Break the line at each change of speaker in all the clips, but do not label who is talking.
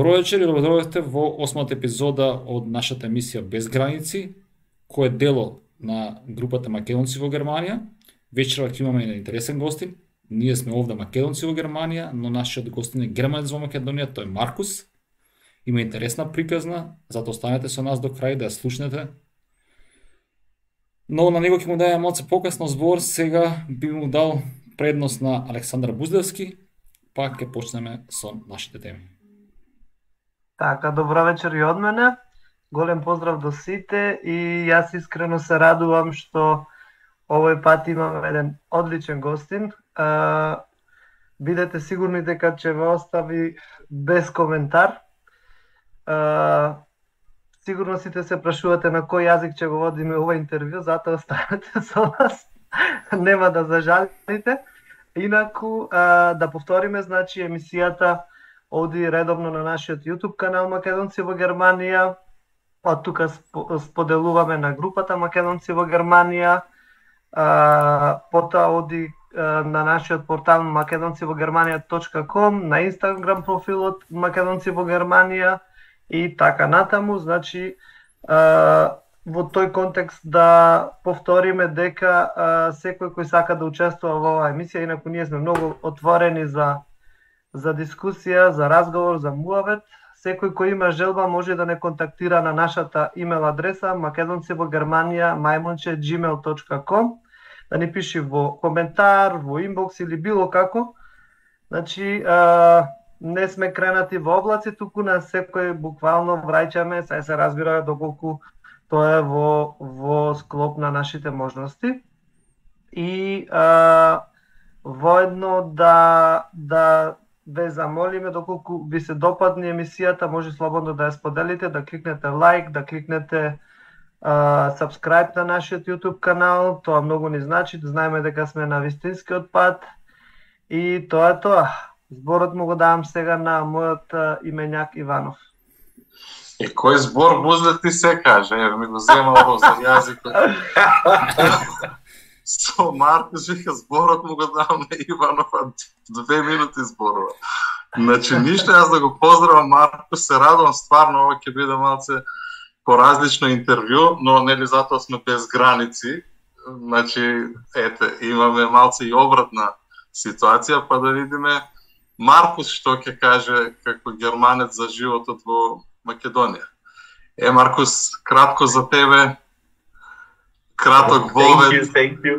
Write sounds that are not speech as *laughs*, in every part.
Добро вечер и добро во осмата епизода од нашата емисија Без граници, кој е дело на групата Македонци во Германија. Вечерва ќе имаме еден интересен гостин. Ние сме овде Македонци во Германија, но нашиот гостин е германец во Македонија, тој е Маркус. Има интересна приказна, затоа останете со нас до крај да ја слушнете. Но на него ќе му даја малце покасно збор, сега би му дал предност на Александар Буздевски, па ќе почнеме со нашите теми.
Така, добро вечер и од мене. Голем поздрав до сите и јас искрено се радувам што овој пат имам еден одличен гостин. А, бидете сигурни дека ќе ве остави без коментар. А, сигурно сите се прашувате на кој јазик ќе го водиме ова интервју, затоа останете со нас. *laughs* Нема да зажалите. Инаку, а, да повториме, значи, емисијата оди редовно на нашиот YouTube канал Македонци во Германија. Од тука споделуваме на групата Македонци во Германија. А, потоа оди на нашиот портал македонци во Германија.ком, на Инстаграм профилот Македонци во Германија и така натаму, значи а, во тој контекст да повториме дека а, секој кој сака да учествува во оваа емисија, инаку ние сме многу отворени за за дискусија, за разговор, за муавет. Секој кој има желба може да не контактира на нашата имейл адреса македонци во Германија gmail.com да ни пиши во коментар, во инбокс или било како. Значи, а, не сме кренати во облаци, туку на секој буквално враќаме, сај се разбира доколку тоа е во, во склоп на нашите можности. И а, воедно да, да ве замолиме доколку ви се допадне емисијата, може слободно да ја споделите, да кликнете лайк, да кликнете а, subscribe на нашиот YouTube канал, тоа многу ни значи, да знаеме дека сме на вистинскиот пат. И тоа е тоа. Зборот му го давам сега на мојот именјак Иванов.
Е, кој збор бузле ти се каже? Еве ми го зема ово за јазикот. *laughs* со Маркус вика зборот му го дам на Иванов, две минути зборува. Значи, ништо јас да го поздравам Маркус, се радувам стварно, ова ќе биде малце поразлично интервју, но нели затоа сме без граници. Значи, ете, имаме малце и обратна ситуација, па да видиме Маркус што ќе каже како германец за животот во Македонија. Е, Маркус, кратко за тебе, краток
вовед. Thank you, thank you.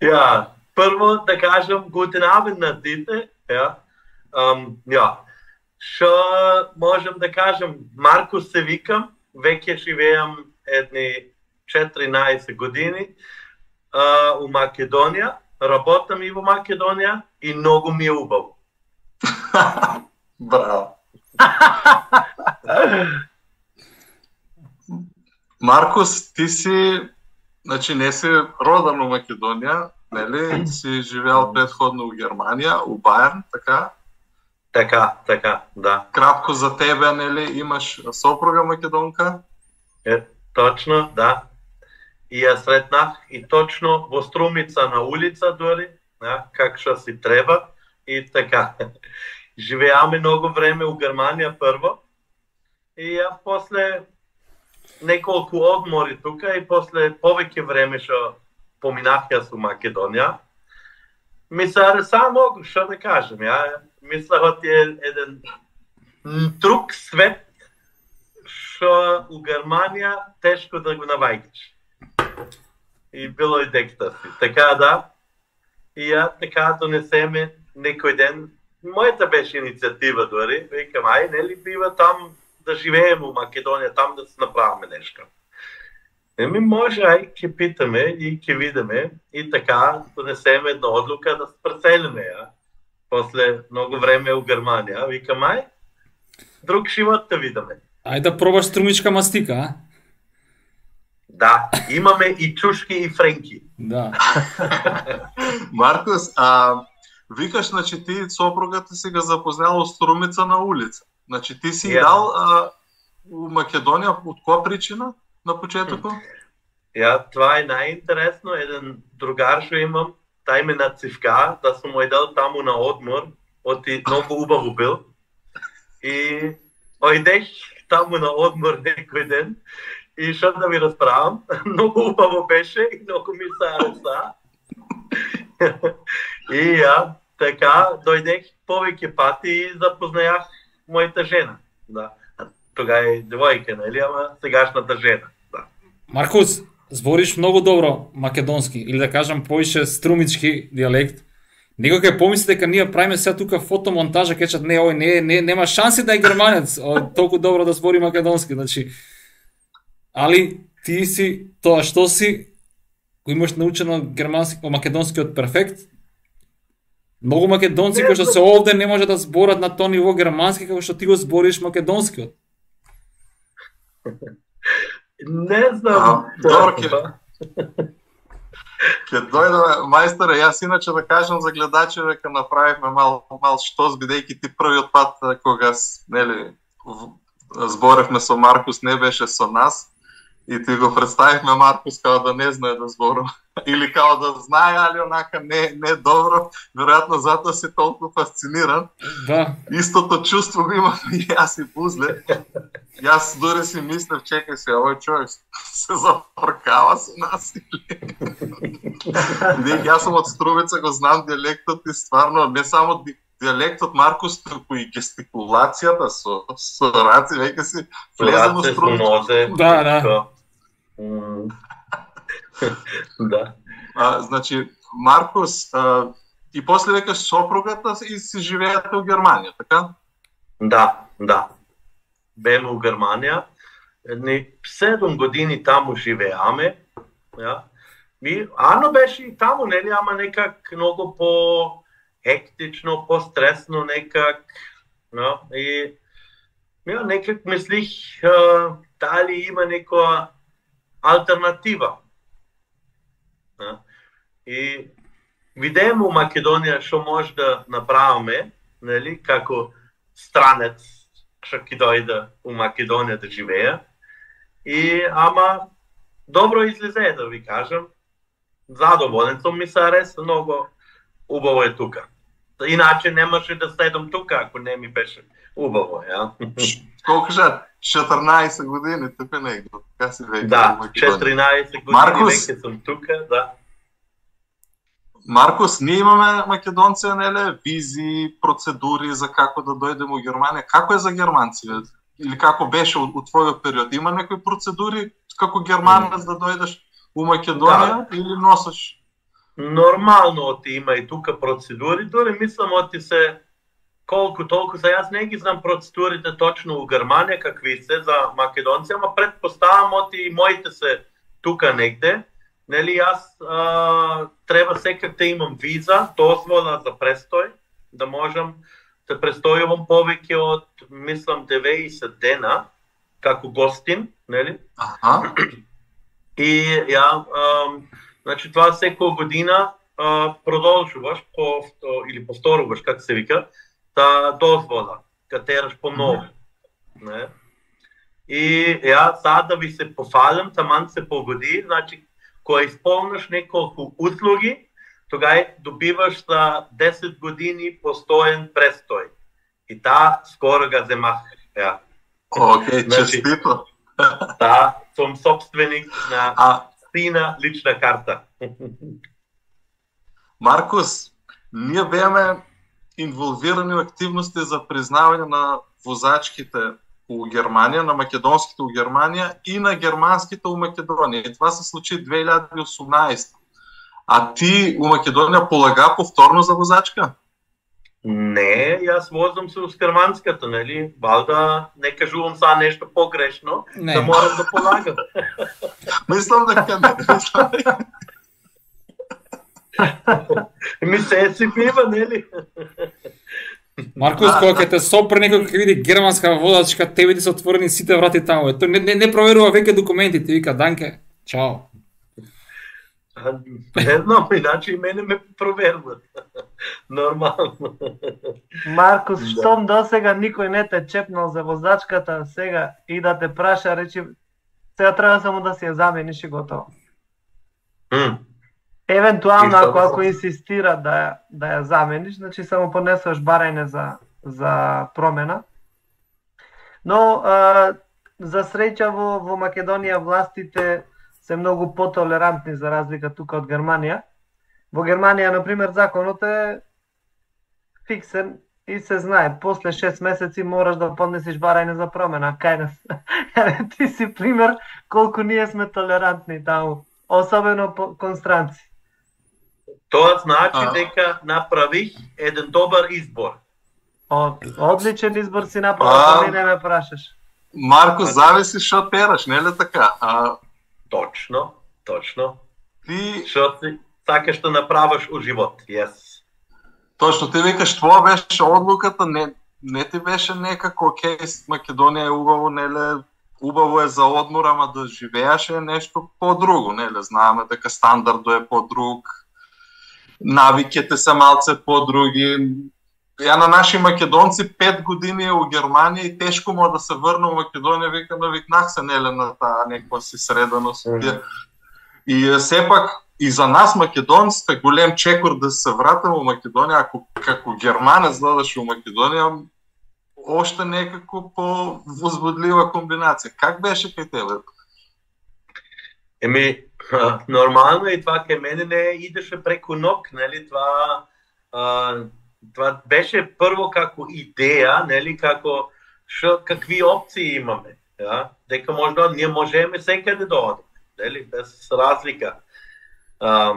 *laughs* ja, прво да кажам guten Abend на. Ja. Um, ja. Што можам да кажам, Марко се викам, веќе живеам едни 14 години uh, у Македонија, работам и во Македонија и многу ми е убаво. *laughs*
Браво. *laughs* Маркус, ти си, значи не си родан у Македонија, нели? Си живеал предходно у Германија, у Бајерн, така?
Така, така, да.
Кратко за тебе, нели, имаш сопруга македонка?
Е, точно, да. И ја сретнах и точно во Струмица на улица дори, да, как што си треба и така. *laughs* Живеаме многу време у Германија прво и ја после неколку одмори тука и после повеќе време што поминах со Македонија, ми се само што да кажам, ја мислев е еден друг свет што у Германија тешко да го наваѓаш. И било и декта си. Така да, и ја така да донесеме некој ден, мојата беше иницијатива дори, викам, ај, нели бива там да живееме у Македонија, там да се направиме нешто. Еми може, ај, ќе питаме и ќе видиме и така донесеме една одлука да се преселиме, ја. После многу време у Германија, викам ај, друг живот да видиме.
Ај да пробаш струмичка мастика, а?
Да, имаме и чушки и френки.
Да. *laughs*
Маркус, а викаш, значи ти сопругата си го запознала струмица на улица. Значи ти си дал а, у Македонија од која причина на почетокот?
Ја, това е најинтересно, еден другар што имам, тај ме на Цивка, да сум му дал таму на одмор, оти многу убаво бил. И ојдех таму на одмор некој ден и што да ви расправам, *laughs* многу убаво беше и многу ми се ареса. *laughs* и ја, така, дојдех повеќе пати и запознајах мојата жена. Да. Тога е девојка, нели, ама сегашната жена. Да.
Маркус, збориш многу добро македонски, или да кажам поише струмички диалект. Некој ќе помисли дека ние правиме сега тука фотомонтажа, кечат не, ој не, не нема шанси да е германец, толку добро да збори македонски, значи. Али ти си тоа што си, го имаш научено германски, македонскиот перфект, Многу македонци кои што се овде не може да зборат на тоа ниво германски како што ти го збориш македонскиот.
Не знам.
Добро, ќе Ке дојде мајсторе, јас иначе да кажам за гледачи дека направивме мал мал што бидејќи ти првиот пат кога нели зборевме со Маркус не беше со нас и ти го представивме Маркус као да не знае да зборува *laughs* или као да знае, али онака не, не добро, веројатно затоа си толку фасциниран.
Да.
Истото чувство го имам *laughs* и јас и Бузле. Јас дури си мислев, чекај се, овој човек *laughs* се запркава со нас или... Бидејќи јас сум од Струвица, го знам диалектот и стварно не само диалектот Маркус, туку и гестикулацијата со, со раци, веќе си влезено
Струвица.
Да, да. *laughs*
да.
А, значи, Маркус, а, и после века сопругата и си живеете во Германија, така?
Да, да. Беме во Германија. Едни 7 години таму живеаме. Ja. Ми, Ано беше и таму, нели, ама некак многу по хектично, по-стресно некак. No? И ја некак мислих дали има некоја алтернатива И видеме у Македонија што може да направиме, нели, како странец што ќе дојде у Македонија да живее. И ама добро излезе да ви кажам. Задоволен сум ми се арес, многу убаво е тука. Иначе немаше да седам тука ако не ми беше убаво, ја. *laughs*
Колку жа? 14 години тука негде. Така си веќе.
Да, 14 години
Маркус...
веќе сум тука, да.
Маркос, ние имаме македонци, неле, визи, процедури за како да дојдеме во Германија. Како е за германци? Или како беше у, у твојот период? Има некои процедури како германец да дојдеш у Македонија да. или носиш?
Нормално оти има и тука процедури, дори мислам оти се колку толку се јас не ги знам процедурите точно у Германија какви се за македонци, ама предпоставам оти и моите се тука негде Нели, јас а, треба секак да имам виза, дозвола за престој, да можам да престојувам повеќе од, мислам, 90 дена, како гостин, нели?
Аха.
И ја, а, значи тоа секоја година а, продолжуваш по или повторуваш, како се вика, та дозвола, катераш по ново. Не? И ја сада да ви се пофалам, таман се погоди, значи кога исполниш неколку услуги, тогава добиваш за 10 години постоен престој. И таа скоро ga земах.
Окей, okay, значи, честито. *laughs*
Да, сум собственик на а... сина лична карта.
Маркус, ние беме инволвирани во активности за признавање на возачките у Германија, на македонските у Германија и на германските у Македонија. И това се случи 2018. А ти у Македонија полага повторно за возачка?
Не, јас возам се с германската, нели? Балда не кажувам са нешто погрешно, не. да морам да полагам. *laughs*
мислам дека не. *laughs*
Ми се си пива, нели? *laughs*
Маркус, кога ќе те сопре некој ќе види германска водачка, тебе ти се отворени сите врати таму. Ето не, не, не проверува веќе документи, ти вика Данке, чао.
Не знам, иначе и мене ме проверуват. *laughs* Нормално.
Маркус, да. штом до сега никој не те чепнал за возачката, сега и да те праша, речи, сега треба само да си ја замениш и готово.
Mm.
Евентуално ако ако инсистира да да ја замениш, значи само понесуваш барање за за промена Но а, за среќа во, во Македонија властите се многу потолерантни за разлика тука од Германија. Во Германија, на пример, законот е фиксен и се знае, после 6 месеци мораш да поднесиш барање за промена. Кај нас? *laughs* Ти си пример колку ние сме толерантни таму, особено по, кон странци.
Тоа значи
А.
дека направих еден добар избор.
О, одличен избор си направил,
А.
а не ме прашаш.
Марко, зависи што пераш, нели така? А
Точно, точно.
ти
Што си сакаш да направиш у живот. Yes.
Точно, ти викаш, тоа беше одлуката, не, не ти беше некако, окей, Македонија е убаво, неле, убаво е за одмор, ама да живееш е нешто по-друго, неле, знаеме дека стандардот е по-друг, навиките се малце по-други. Ја на наши македонци пет години у Германија и тешко му да се врне у Македонија, викам, навикнах се, неле, на таа некоја си среденост.
Мгм.
И е, сепак и за нас македонците голем чекор да се вратам во Македонија, ако како германец додеш во Македонија, оште некако по возбудлива комбинација. Как беше кај тебе?
Еми, нормално и това кај мене не идеше преку ног, нели, това, а, това беше прво како идеја, нели, како шо, какви опции имаме, ја? дека можда ние можеме секаде да одиме, нели, без разлика. А,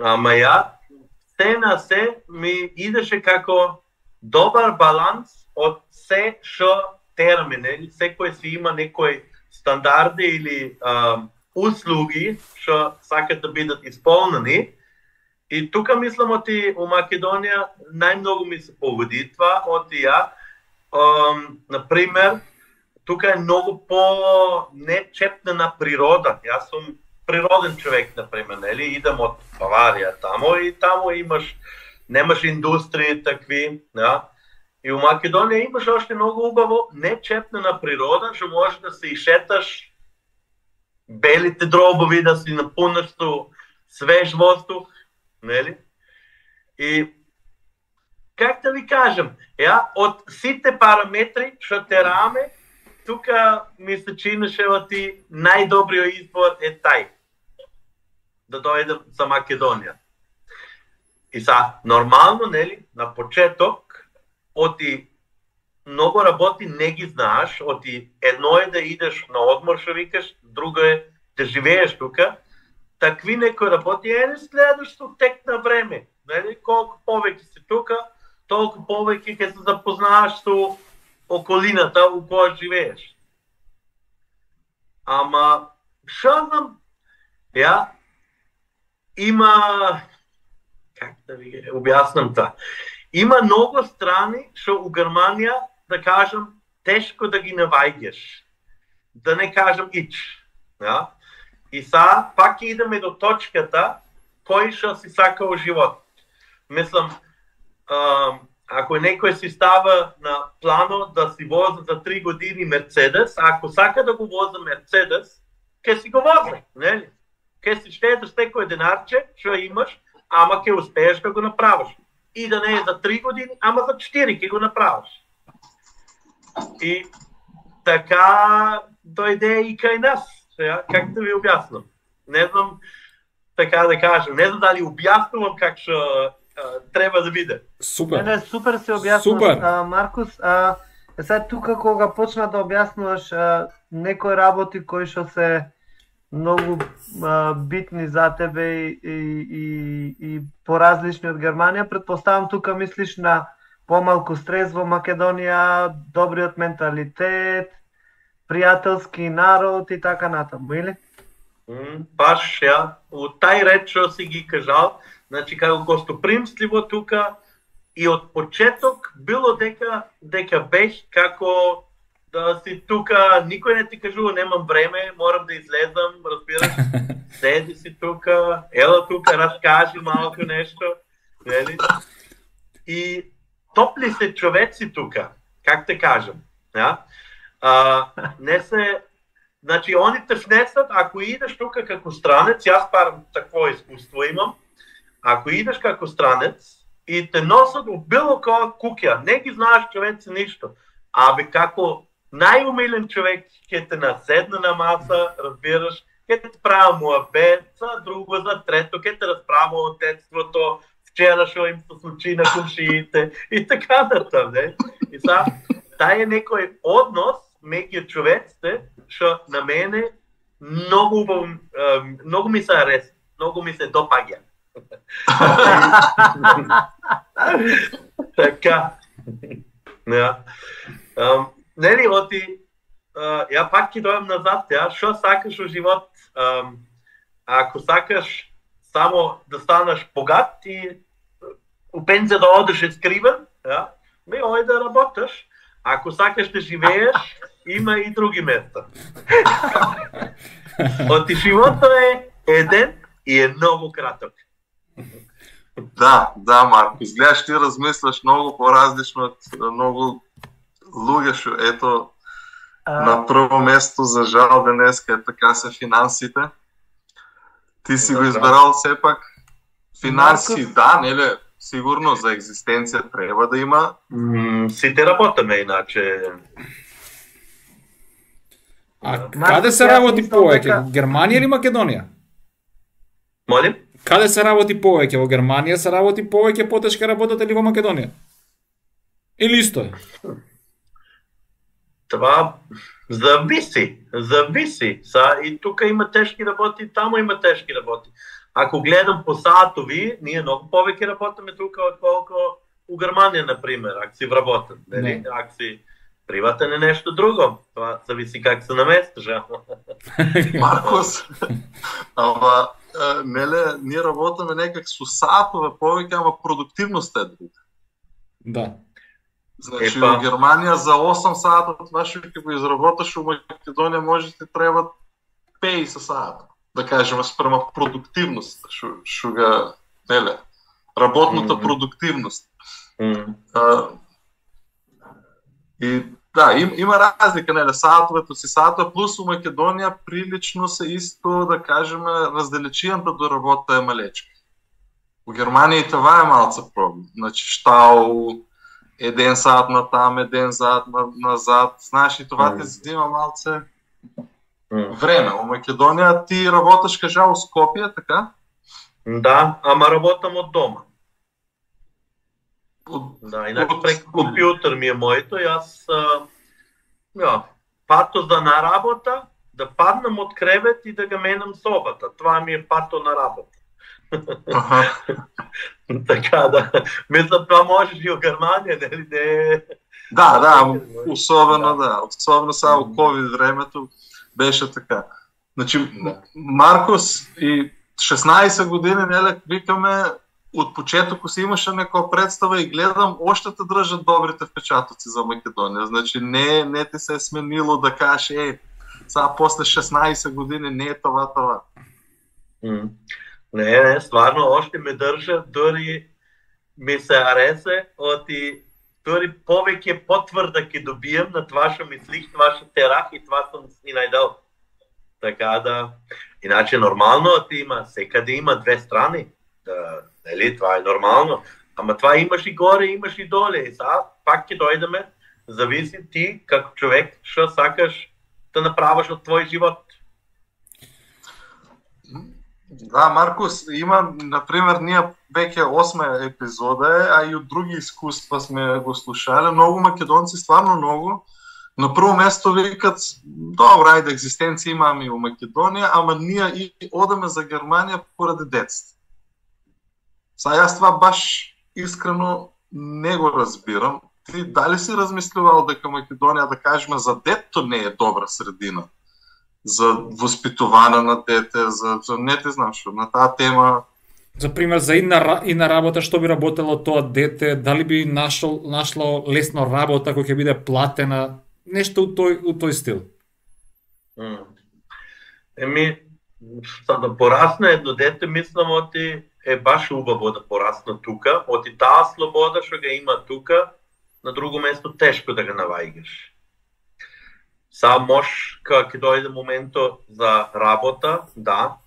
ама ја, се на се ми идеше како добар баланс од се што тераме, нели, секој си има некои стандарди или а, услуги што сакат да бидат исполнени. И тука мислам оти у Македонија најмногу ми се погоди това оти ја. Um, например, тука е многу по нечепнена природа. Јас сум природен човек, например, нели, идам од Баварија тамо и тамо имаш немаш индустрии такви, да. И у Македонија имаш още многу убаво нечепнена природа, што можеш да се ишеташ белите дробови да си напунеш со свеж воздух, нели? И как да ви кажам, ја од сите параметри што тераме, тука ми се чинеше ти најдобриот избор е тај да дојдам за Македонија. И са, нормално, нели, на почеток, оти многу работи не ги знаеш, оти едно е да идеш на одмор, што викаш, друго е да живееш тука, такви некои работи е не следаш со тек на време. Нели, колку повеќе си тука, толку повеќе ќе се запознаеш со околината у која живееш. Ама, што знам, ја, има, как да ви објаснам та, има многу страни што у Германија, да кажам, тешко да ги навајгеш. Да не кажам ич. Ja? И са, пак идеме до точката кој што си сака во живот. Мислам, ако некој си става на плано да си воза за 3 години Мерцедес, ако сака да го воза Мерцедес, ке си го вози, нели? Ке си штедеш некој да денарче, што имаш, ама ке успееш да го направиш. И да не е за 3 години, ама за 4 ке го направиш. И така дојде и кај нас. Сега, как да ви објаснам? Не знам така да кажам, не знам дали објаснувам как што а, треба да биде.
Супер.
Не, не, супер се објаснуваш,
Супер.
а, Маркус. А, сега тука кога почна да објаснуваш а, некои работи кои што се многу а, битни за тебе и, и, и, и поразлични од Германија, предпоставам тука мислиш на помалку стрес во Македонија, добриот менталитет, пријателски народ и така натаму, или?
М, Баш ја, у тај ред што си ги кажал, значи како гостопримстливо тука и од почеток било дека дека бех како да си тука, никој не ти кажува немам време, морам да излезам, разбираш, *laughs* седи си тука, ела тука, раскажи малку нешто, нели? И топли се човеци тука, как те кажам, ја? А, не се Значи, они те внесат, ако идеш тука како странец, јас пар такво искуство имам, ако идеш како странец и те носат у било која куќа, не ги знаеш човеци ништо, абе како најумилен човек ќе те наседне на маса, разбираш, ќе те прави муабет, за друго, за трето, ќе те расправа о детството, вчера што им се случи на кумшиите и така натам, не? И са, тај е некој однос меѓу човеците што на мене многу многу ми се арест, многу ми се допаѓа. така. Да. Ја. Um, нели, оти, ја пак ќе дојам назад, ја, што сакаш во живот, um, ако сакаш само да станеш богат и у пензија да одеш е скривен, ја, ме ој да работиш. Ако сакаш да живееш, има и други места. *laughs* Оти животот е еден и е многу краток.
Да, да, Марко. Изгледаш ти размисляш многу поразлично од многу луѓе што ето на прво место за жал денеска е така се финансите. Ти си го избрал сепак финанси,
Марко...
да, неле, сигурно за екзистенција треба да има.
Сите работаме иначе.
А каде се работи повеќе?
дека-
Германија или Македонија?
Молим?
Каде се работи повеќе? Во Германија се работи повеќе потешка работата или во Македонија? Или исто е?
Това зависи, зависи. Са, и тука има тешки работи, и таму има тешки работи. Ако гледам по сатови, ние многу повеќе работиме тука отколку у Германија, например, ако си вработен. Нели?
Не.
Ако си приватен е нешто друго. Това зависи как се наместиш. *laughs*
Маркос, ама, е, неле, ние работиме некак со сатове повеќе, ама продуктивноста е друга.
Да.
Значи,
Епа.
во Германија за 8 сата това што ќе го изработаш, у Македонија може ти треба 50 сата. Да кажеме спрема продуктивност, што што ga неле, работната
Мгм.
продуктивност.
М.
А, и да, им, има разлика, неле, сатовето си сатове, плюс у Македонија прилично се исто, да кажеме, разделечијата до работа е малечка. У Германија и това е малце проблем. Значи, штау, еден сат на там, еден сат на, назад, знаеш, и това
Мгм.
те зима малце
М.
време. У Македонија ти работиш, кажа, у Скопје, така?
Да, ама работам од дома. Да, иначе
От-
прек компјутер ми е моето, јас ја, пато за на работа, да паднам од кревет и да го менам собата. Това ми е пато на работа.
Аха. *laughs*
така да, мислам тоа можеш и во Германија, нели не
Да, да, особено да, особено сега во ковид времето беше така. Значи
Да.
Маркос и 16 години неле викаме од почетокот си имаше некоја представа и гледам оште те држат добрите впечатоци за Македонија. Значи не не ти се е сменило да кажеш е сега после 16 години не е това това.
Не, не, стварно, още ме држа, дори ми се аресе, оти дори повеќе потврда ќе добијам на това што мислих, това што терах и това сум си најдал. Така да, иначе нормално ти има, секаде има две страни. Да, нели, тоа е нормално. Ама това имаш и горе, имаш и доле. И сега пак ќе дојдеме, зависи ти како човек што сакаш да направиш од твој живот.
Да, Маркус, има, например, ние веќе осма епизода е, а и од други искуства сме го слушале. Многу македонци, стварно многу, на прво место викат, добро, ајде, екзистенција имаме и у Македонија, ама ние и одеме за Германија поради детство. Са јас това баш искрено не го разбирам. Ти дали си размислувал дека Македонија, да кажеме, за детто не е добра средина? за воспитуване на дете, за, за не те знам што, на таа тема
За пример, за една, една работа, што би работело тоа дете, дали би нашол, нашло лесно работа која ќе биде платена, нешто у тој, у тој стил.
Еми, за да порасне едно дете, мислам, оти е баш убаво да порасне тука, оти таа слобода што го има тука, на друго место тешко да го навајгаш. Сам мош, кога ќе дојде моментот за работа, да,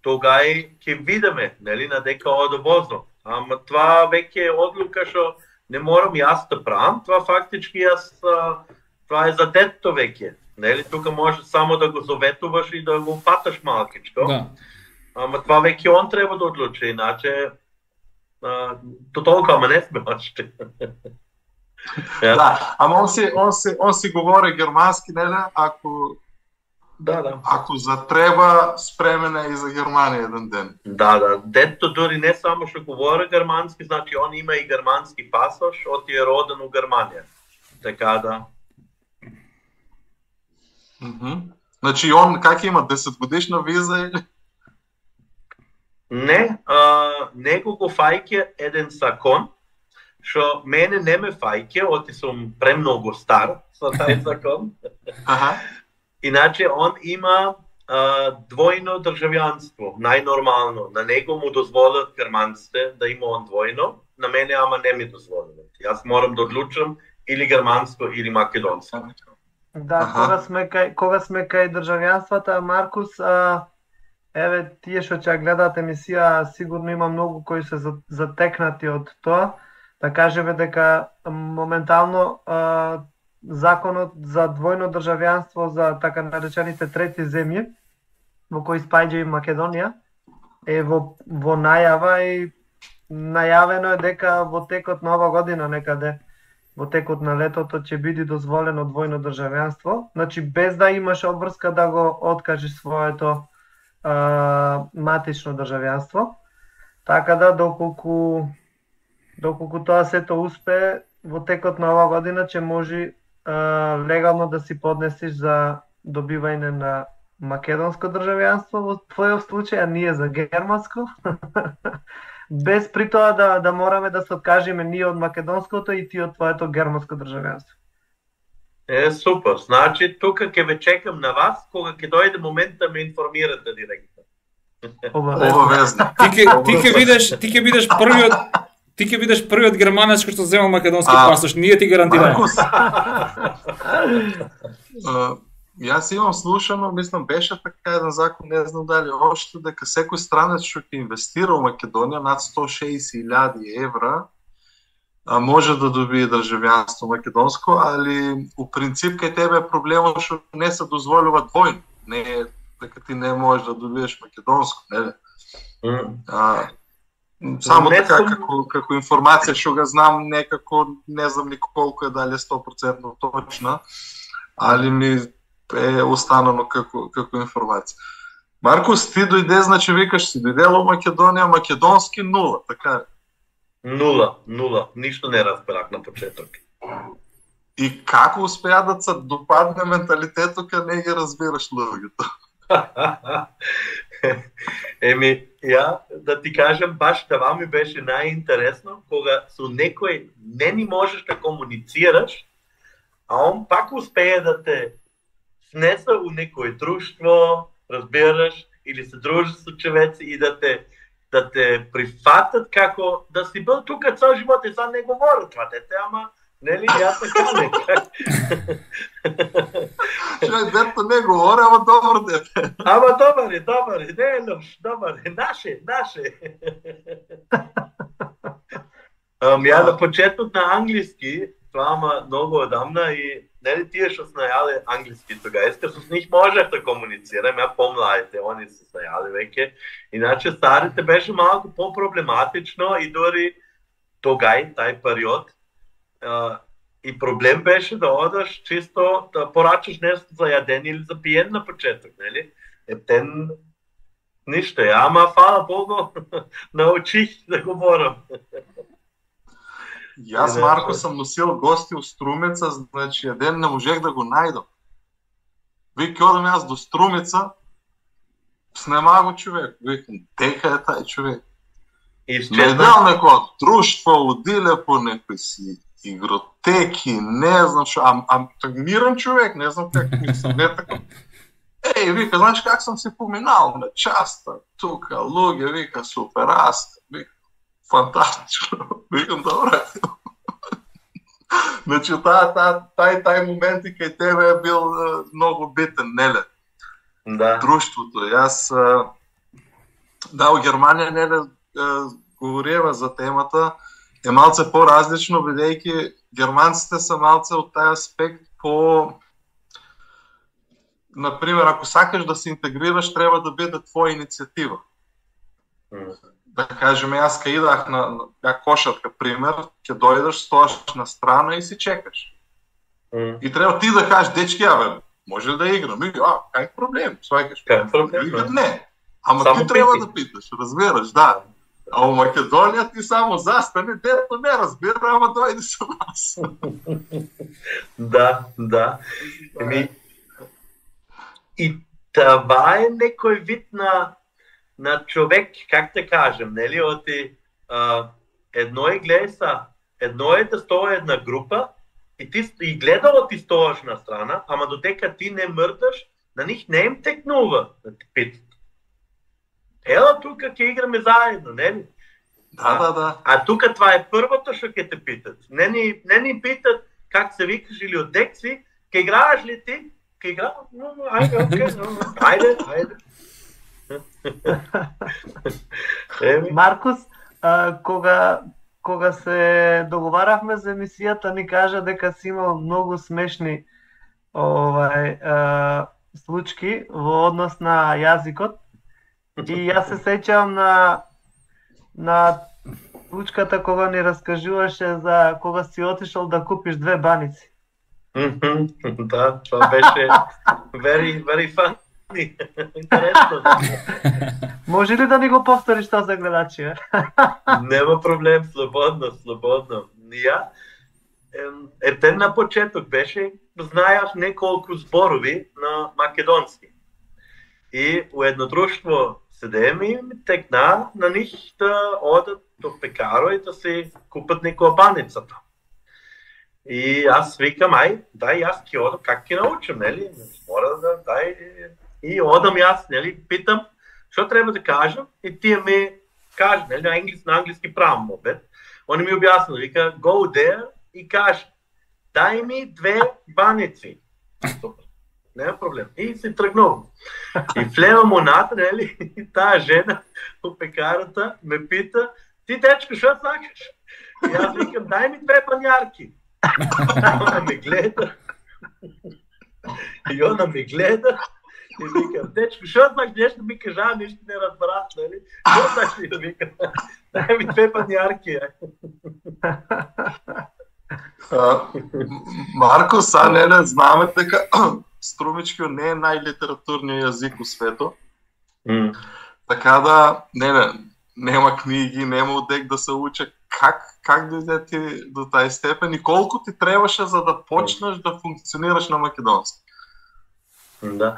тогај ќе видиме, нели, на дека оде возно. Ама това веќе е одлука што не морам јас да правам, това фактички јас това е за детето веќе. Нели тука може само да го заветуваш и да го паташ малкичко.
Да.
Ама това веќе он треба да одлучи, иначе а, то толкова, ама не сме още. *laughs* Ја,
Да, ама он си, он си, он си говори германски, нели? Ако,
да, да.
ако затреба, спремен е и за Германија еден ден.
Да, да. Дето дури не само што говори германски, значи он има и германски пасош, оти е роден у Германија. Така да.
Мгм. Значи он как има 10 годишна виза или?
Не, а, него го фајке еден закон, што мене не ме фајке, оти сум премногу стар со тај закон. *laughs*
Аха.
Иначе он има а, двојно државјанство, најнормално. На него му дозволат германците да има он двојно, на мене ама не ми дозволено. Јас морам да одлучам или германско или македонско.
Да,
Аха.
кога сме кај кога сме кај државјанствата, Маркус, а, еве тие што ќе гледате гледаат емисија, сигурно има многу кои се затекнати од тоа. Да кажеме дека моментално а, законот за двојно државјанство за така наречените трети земји, во кои спаѓа и Македонија, е во во најава и најавено е дека во текот на ова година некаде во текот на летото ќе биде дозволено двојно државјанство, значи без да имаш обврска да го откажеш своето а, матично државјанство. Така да доколку доколку тоа сето успе, во текот на оваа година ќе може а, легално да си поднесиш за добивање на македонско државјанство во твојот случај, а ние за германско. *laughs* без при тоа да да мораме да се откажеме ние од македонското и ти од твоето германско државјанство.
Е, супер. Значи, тука ќе ве чекам на вас, кога ќе дојде момент да ме информирате директно.
Обавезно.
Ти ќе ти ќе бидеш ти ќе бидеш првиот ти ќе бидеш првиот германец кој што зема македонски
А,
пасош, ние ти гарантираме.
Маркус, а, јас имам слушано, мислам беше така еден закон, не знам дали още, дека секој странец што ќе инвестира во Македонија над 160.000 евра, а може да добие државјанство македонско, али у принцип кај тебе е проблемот што не се дозволува двојно. Не дека ти не можеш да добиеш македонско?
М.
А, само
Не
така
сум-
како како информација што ga знам некако не знам ни колку е дали е 100% точна, али ми е останано како како информација. Маркус, ти дојде, значи викаш си дојдел во Македонија, македонски нула, така.
Нула, нула. Ништо не разбрах на почеток.
И како успеа да се допадне менталитетот кога не ги разбираш луѓето? *laughs*
Еми, ја да ти кажам, баш това ми беше најинтересно, кога со некој не ни можеш да комуницираш, а он пак успее да те снеса у некој друштво, разбираш, или се дружи со човеци и да те да те прифатат како да си бил тука цел живот и sad не говори това дете, ама нели јас така не.
Човек дето не говори, ама добро дете.
Ама добар е, добар е, не е лош, добар е, наше, наше. *laughs* Ам, ја на почеток на англиски, тоа ама многу одамна и нели тие што се англиски тога, естер со них можев да комуницирам, ја помладите, они се најале веќе. Иначе старите беше малку по-проблематично и дори тогај, тај период, а, и проблем беше да одаш чисто да порачаш нешто за јадење или за пиен на почеток, нели? Ептен ништо, ја, ама фала Богу, *laughs* научих да говорам. *laughs*
Јас, Марко, сам носил гости у Струмица, значи еден не можех да го најдам. Вики, одам јас до Струмица, снема го човек. Викам, дека е тај човек?
Исчезна.
Најдел некој друштво, удиле по некои си игротеки, не знам што, ам, ам так мирен човек, не знам как мислам, *laughs* не така. Еј, вика, знаеш как сам се поминал на часта, тука, луѓе, вика, супер, аз, вика, фантастично. *laughs* Викам, добре. значи, таа, таа, тај, тај момент и кај тебе е бил многу битен, неле?
Да.
друштвото. Јас да во Германија неле говориме за темата е малце поразлично бидејќи германците се малце од тај аспект по Например, ако сакаш да се интегрираш, треба да биде твоја иницијатива.
М.
Да кажеме, јас кај идах на, на кошарка, пример, ќе дојдеш, стоаш на страна и си чекаш.
М.
И треба ти да кажеш, дечки, абе, може ли да играм? И, а, кај проблем, сваќаш.
Кај проблем,
Викат,
да.
не. Ама
Само
ти треба
пити.
да питаш, разбираш, да. А у Македонија ти само застани, дето не разбира, ама дојди со нас. *laughs*
Да, да. Еми, и това е некој вид на, на човек, как да кажем, нели, оти, а, едно е гледај са, едно е да стои една група и ти и гледало ти стоаш на страна, ама додека ти не мрдаш, на них не им текнува да ти питат. Ела тука ќе играме заедно, нели?
Да, да, да.
А тука това е првото што ќе те питат. Не ни, не ни питат как се викаш или од дек си, ке играеш ли ти? Ке играеш? Ајде, ну, ну, ајде, *laughs* ајде. *laughs*
Маркус, а, кога кога се договаравме за емисијата, ни кажа дека си имал многу смешни овај а, случки во однос на јазикот. И јас се сеќавам на на случката кога ни раскажуваше за кога си отишол да купиш две баници. *laughs*
да, това беше *laughs* very, very *laughs* Интересно. да. *laughs*
Може ли да ни го повториш тоа за гледачите? *laughs*
Нема проблем, слободно, слободно. Ја, ем, етен на почеток беше, знаев неколку зборови на македонски. И у едно друштво седеме и текна на нив да одат до пекаро и да се купат некоја баница там. И аз викам, ај, дај јас ќе одам, как ќе научам, нели? Мора да дај и одам јас, нели, питам што треба да кажам и тие ми кажа, нели, на англиски, на англиски правам обед. Они ми објаснили, вика, go there и кажа, дај ми две баници. Нема проблем. И се тргнувам. И влевам унатре, нели, и таа жена у пекарата ме пита, ти дечко, што сакаш? И јас викам, дај ми две панјарки. Она ме гледа. И она ме гледа. И викам, дечко, што знаеш нешто ми кажа, ништо не разбрав, нели? Што знаеш ли? Викам, дај ми две панјарки. е.
Марко, са не, не знаме дека *clears throat* струмичкиот не е најлитературниот јазик у светот. Така да, не, не, нема книги, нема одек да се уче. Как, как дојде ти до тај степен и колку ти требаше за да почнеш да функционираш на македонски?
Да.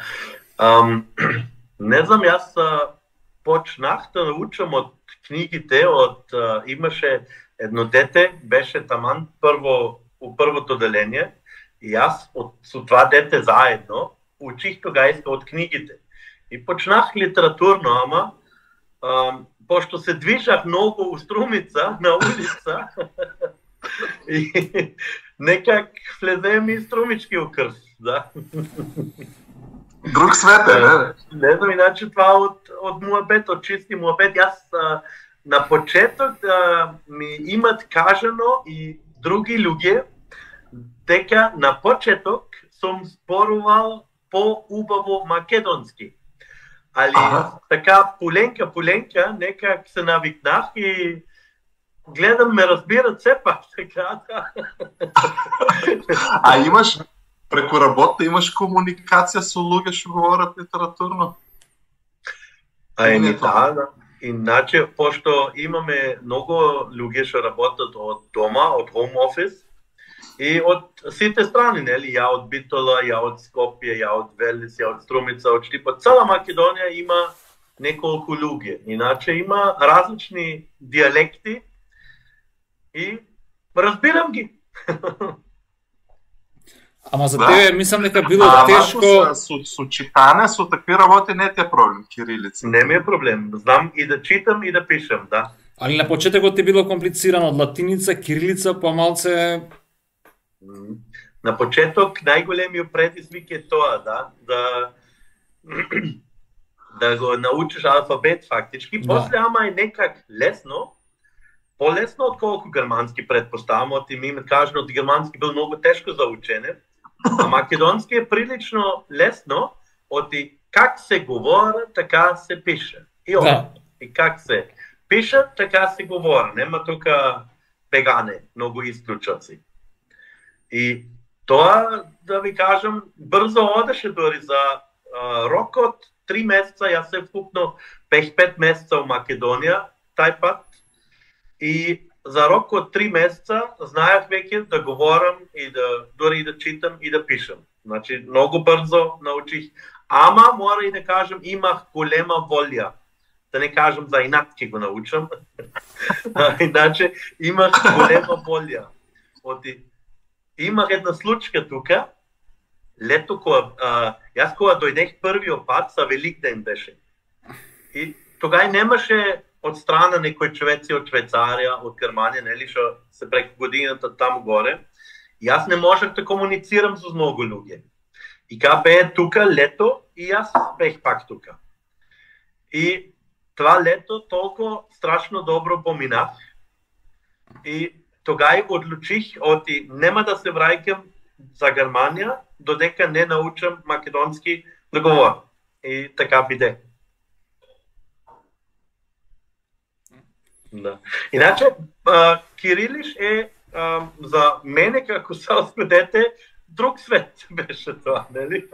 Ам, *clears throat* не знам, јас а, почнах да научам од книгите, од а, имаше едно дете, беше таман прво у првото деление, и јас од, со два дете заедно учих тогајска од книгите. И почнах литературно, ама ам, пошто се движах многу у струмица на улица, *laughs* и некак влезе ми струмички у крс, да. *laughs*
Друг свет е, не?
Не знам, иначе това од, од муабет, од чисти муабет. Јас а, на почеток а, ми имат кажано и други луѓе дека на почеток сум зборувал по-убаво македонски. Али
Аха.
така поленка, поленка, некак се навикнах и гледам ме разбират се пак, *laughs* така да.
А имаш преку работа имаш комуникација со луѓе што говорат литературно?
А
Не е тоа.
да, да. Иначе, пошто имаме многу луѓе што работат од дома, од home office, и од сите страни, нели? Ја од Битола, ја од Скопје, ја од Велес, ја од Струмица, од Штипот. Цела Македонија има неколку луѓе. Иначе има различни диалекти и разбирам ги. *laughs*
Ама за
Да.
тебе мислам дека било
А,
тешко.
Со, со, со читане, со такви работи не ти е проблем, кирилица.
Не ми е проблем. Знам и да читам и да пишам, да.
Али на почетокот ти било комплицирано од латиница, кирилица, па малце
М. На почеток најголемиот предизвик е тоа, да, да *clears throat* да го научиш алфабет фактички,
Да.
после ама е некак лесно, полесно отколку германски предпоставам, оти ми кажано од германски бил многу тешко за учење, А македонски е прилично лесно, оти как се говори, така се пише. И.
Да.
И как се пише, така се говори. Нема тука бегане, многу исклучоци. И тоа, да ви кажам, брзо одеше дори за а, рок од три месеца, јас се вкупно пех пет месеца у Македонија, тај пат. И за рок од три месеца знаев веќе да говорам и да дури и да читам и да пишам. Значи многу брзо научих, ама мора и да кажам имах голема волја. Да не кажам за инат ќе го научам. *laughs* Иначе имах голема волја. Оти имах една случка тука, лето кога а, јас кога дојдех првиот пат за Великден беше. И тогај немаше од страна некои човеци од Швајцарија, од Германија, нели што се преку годината таму горе. Јас не можев да комуницирам со многу луѓе. И ка бе тука лето, и јас бех пак тука. И това лето толку страшно добро поминав. И тогај одлучих оти нема да се враќам за Германија додека не научам македонски да говорам. И така биде. Да. Иначе, а, Кирилиш е а, за мене како селско дете друг свет *laughs* беше тоа, нели?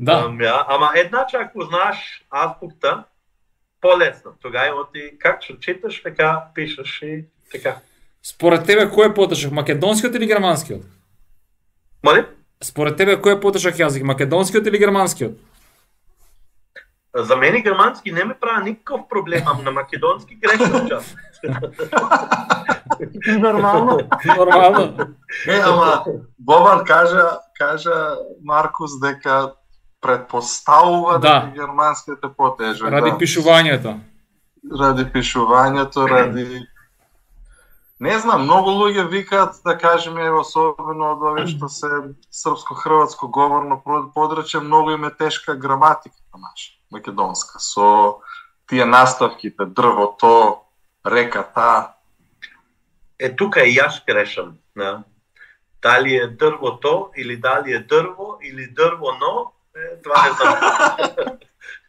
Да.
Ам, ја, ама едначе ако знаеш азбукта, полесно. Тогај оти как што читаш, така пишеш и така.
Според тебе кој е потешок, македонскиот или германскиот?
Моли?
Според тебе кој е потешок јазик, македонскиот или германскиот?
За мене германски не ме прави никаков проблем, ам на македонски грешно час.
Нормално.
Нормално.
Не, ама Бобан кажа, кажа Маркус дека предпоставува
Да.
дека германскиот е потежок.
Ради
да.
пишувањето.
ради пишувањето, ради Не знам, многу луѓе викаат, да кажеме, особено од овие што се српско-хрватско говорно подрече, многу им е тешка граматиката наша, македонска, со тие наставките, дрвото, реката.
Е, тука и јас грешам. Да. Дали е дрвото, или дали е дрво, или дрвоно, е, това не знам.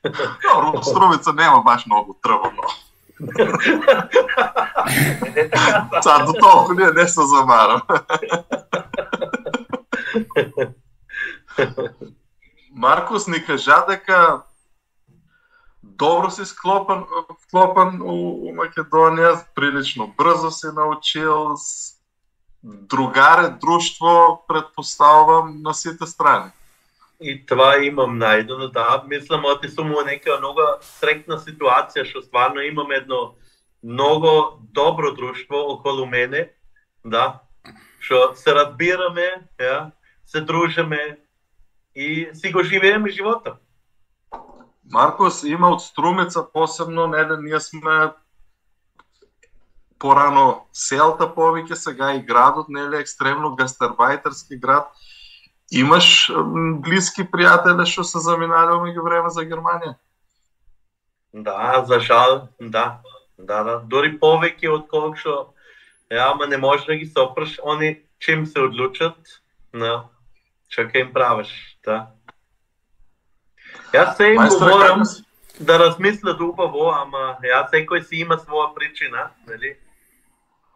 *laughs*
Добро, Струмица нема баш многу дрво, но
Не така,
Са, до толку ние не се замарам. *laughs* Маркус ни кажа дека добро си склопан, склопан у, у Македонија, прилично брзо се научил, с другаре, друштво, предпоставувам на сите страни.
И това имам најдено, да. Мислам, оти сум во нека многу стрекна ситуација, што стварно имам едно многу добро друштво околу мене, да, што се разбираме, ја, се дружиме и си го живееме живота.
Маркос има од Струмица посебно, нели ние сме порано селта повеќе, сега и градот, нели екстремно гастарбајтерски град. Имаш близки блиски пријатели што се заминале меѓу време за Германија?
Да, за жал, да. Да, да. Дори повеќе од колку што ја, ама не можеш да ги сопраш, они чим се одлучат, да. чека им правиш, да. Јас се им говорам да размислят убаво, ама ја секој си има своја причина, нели?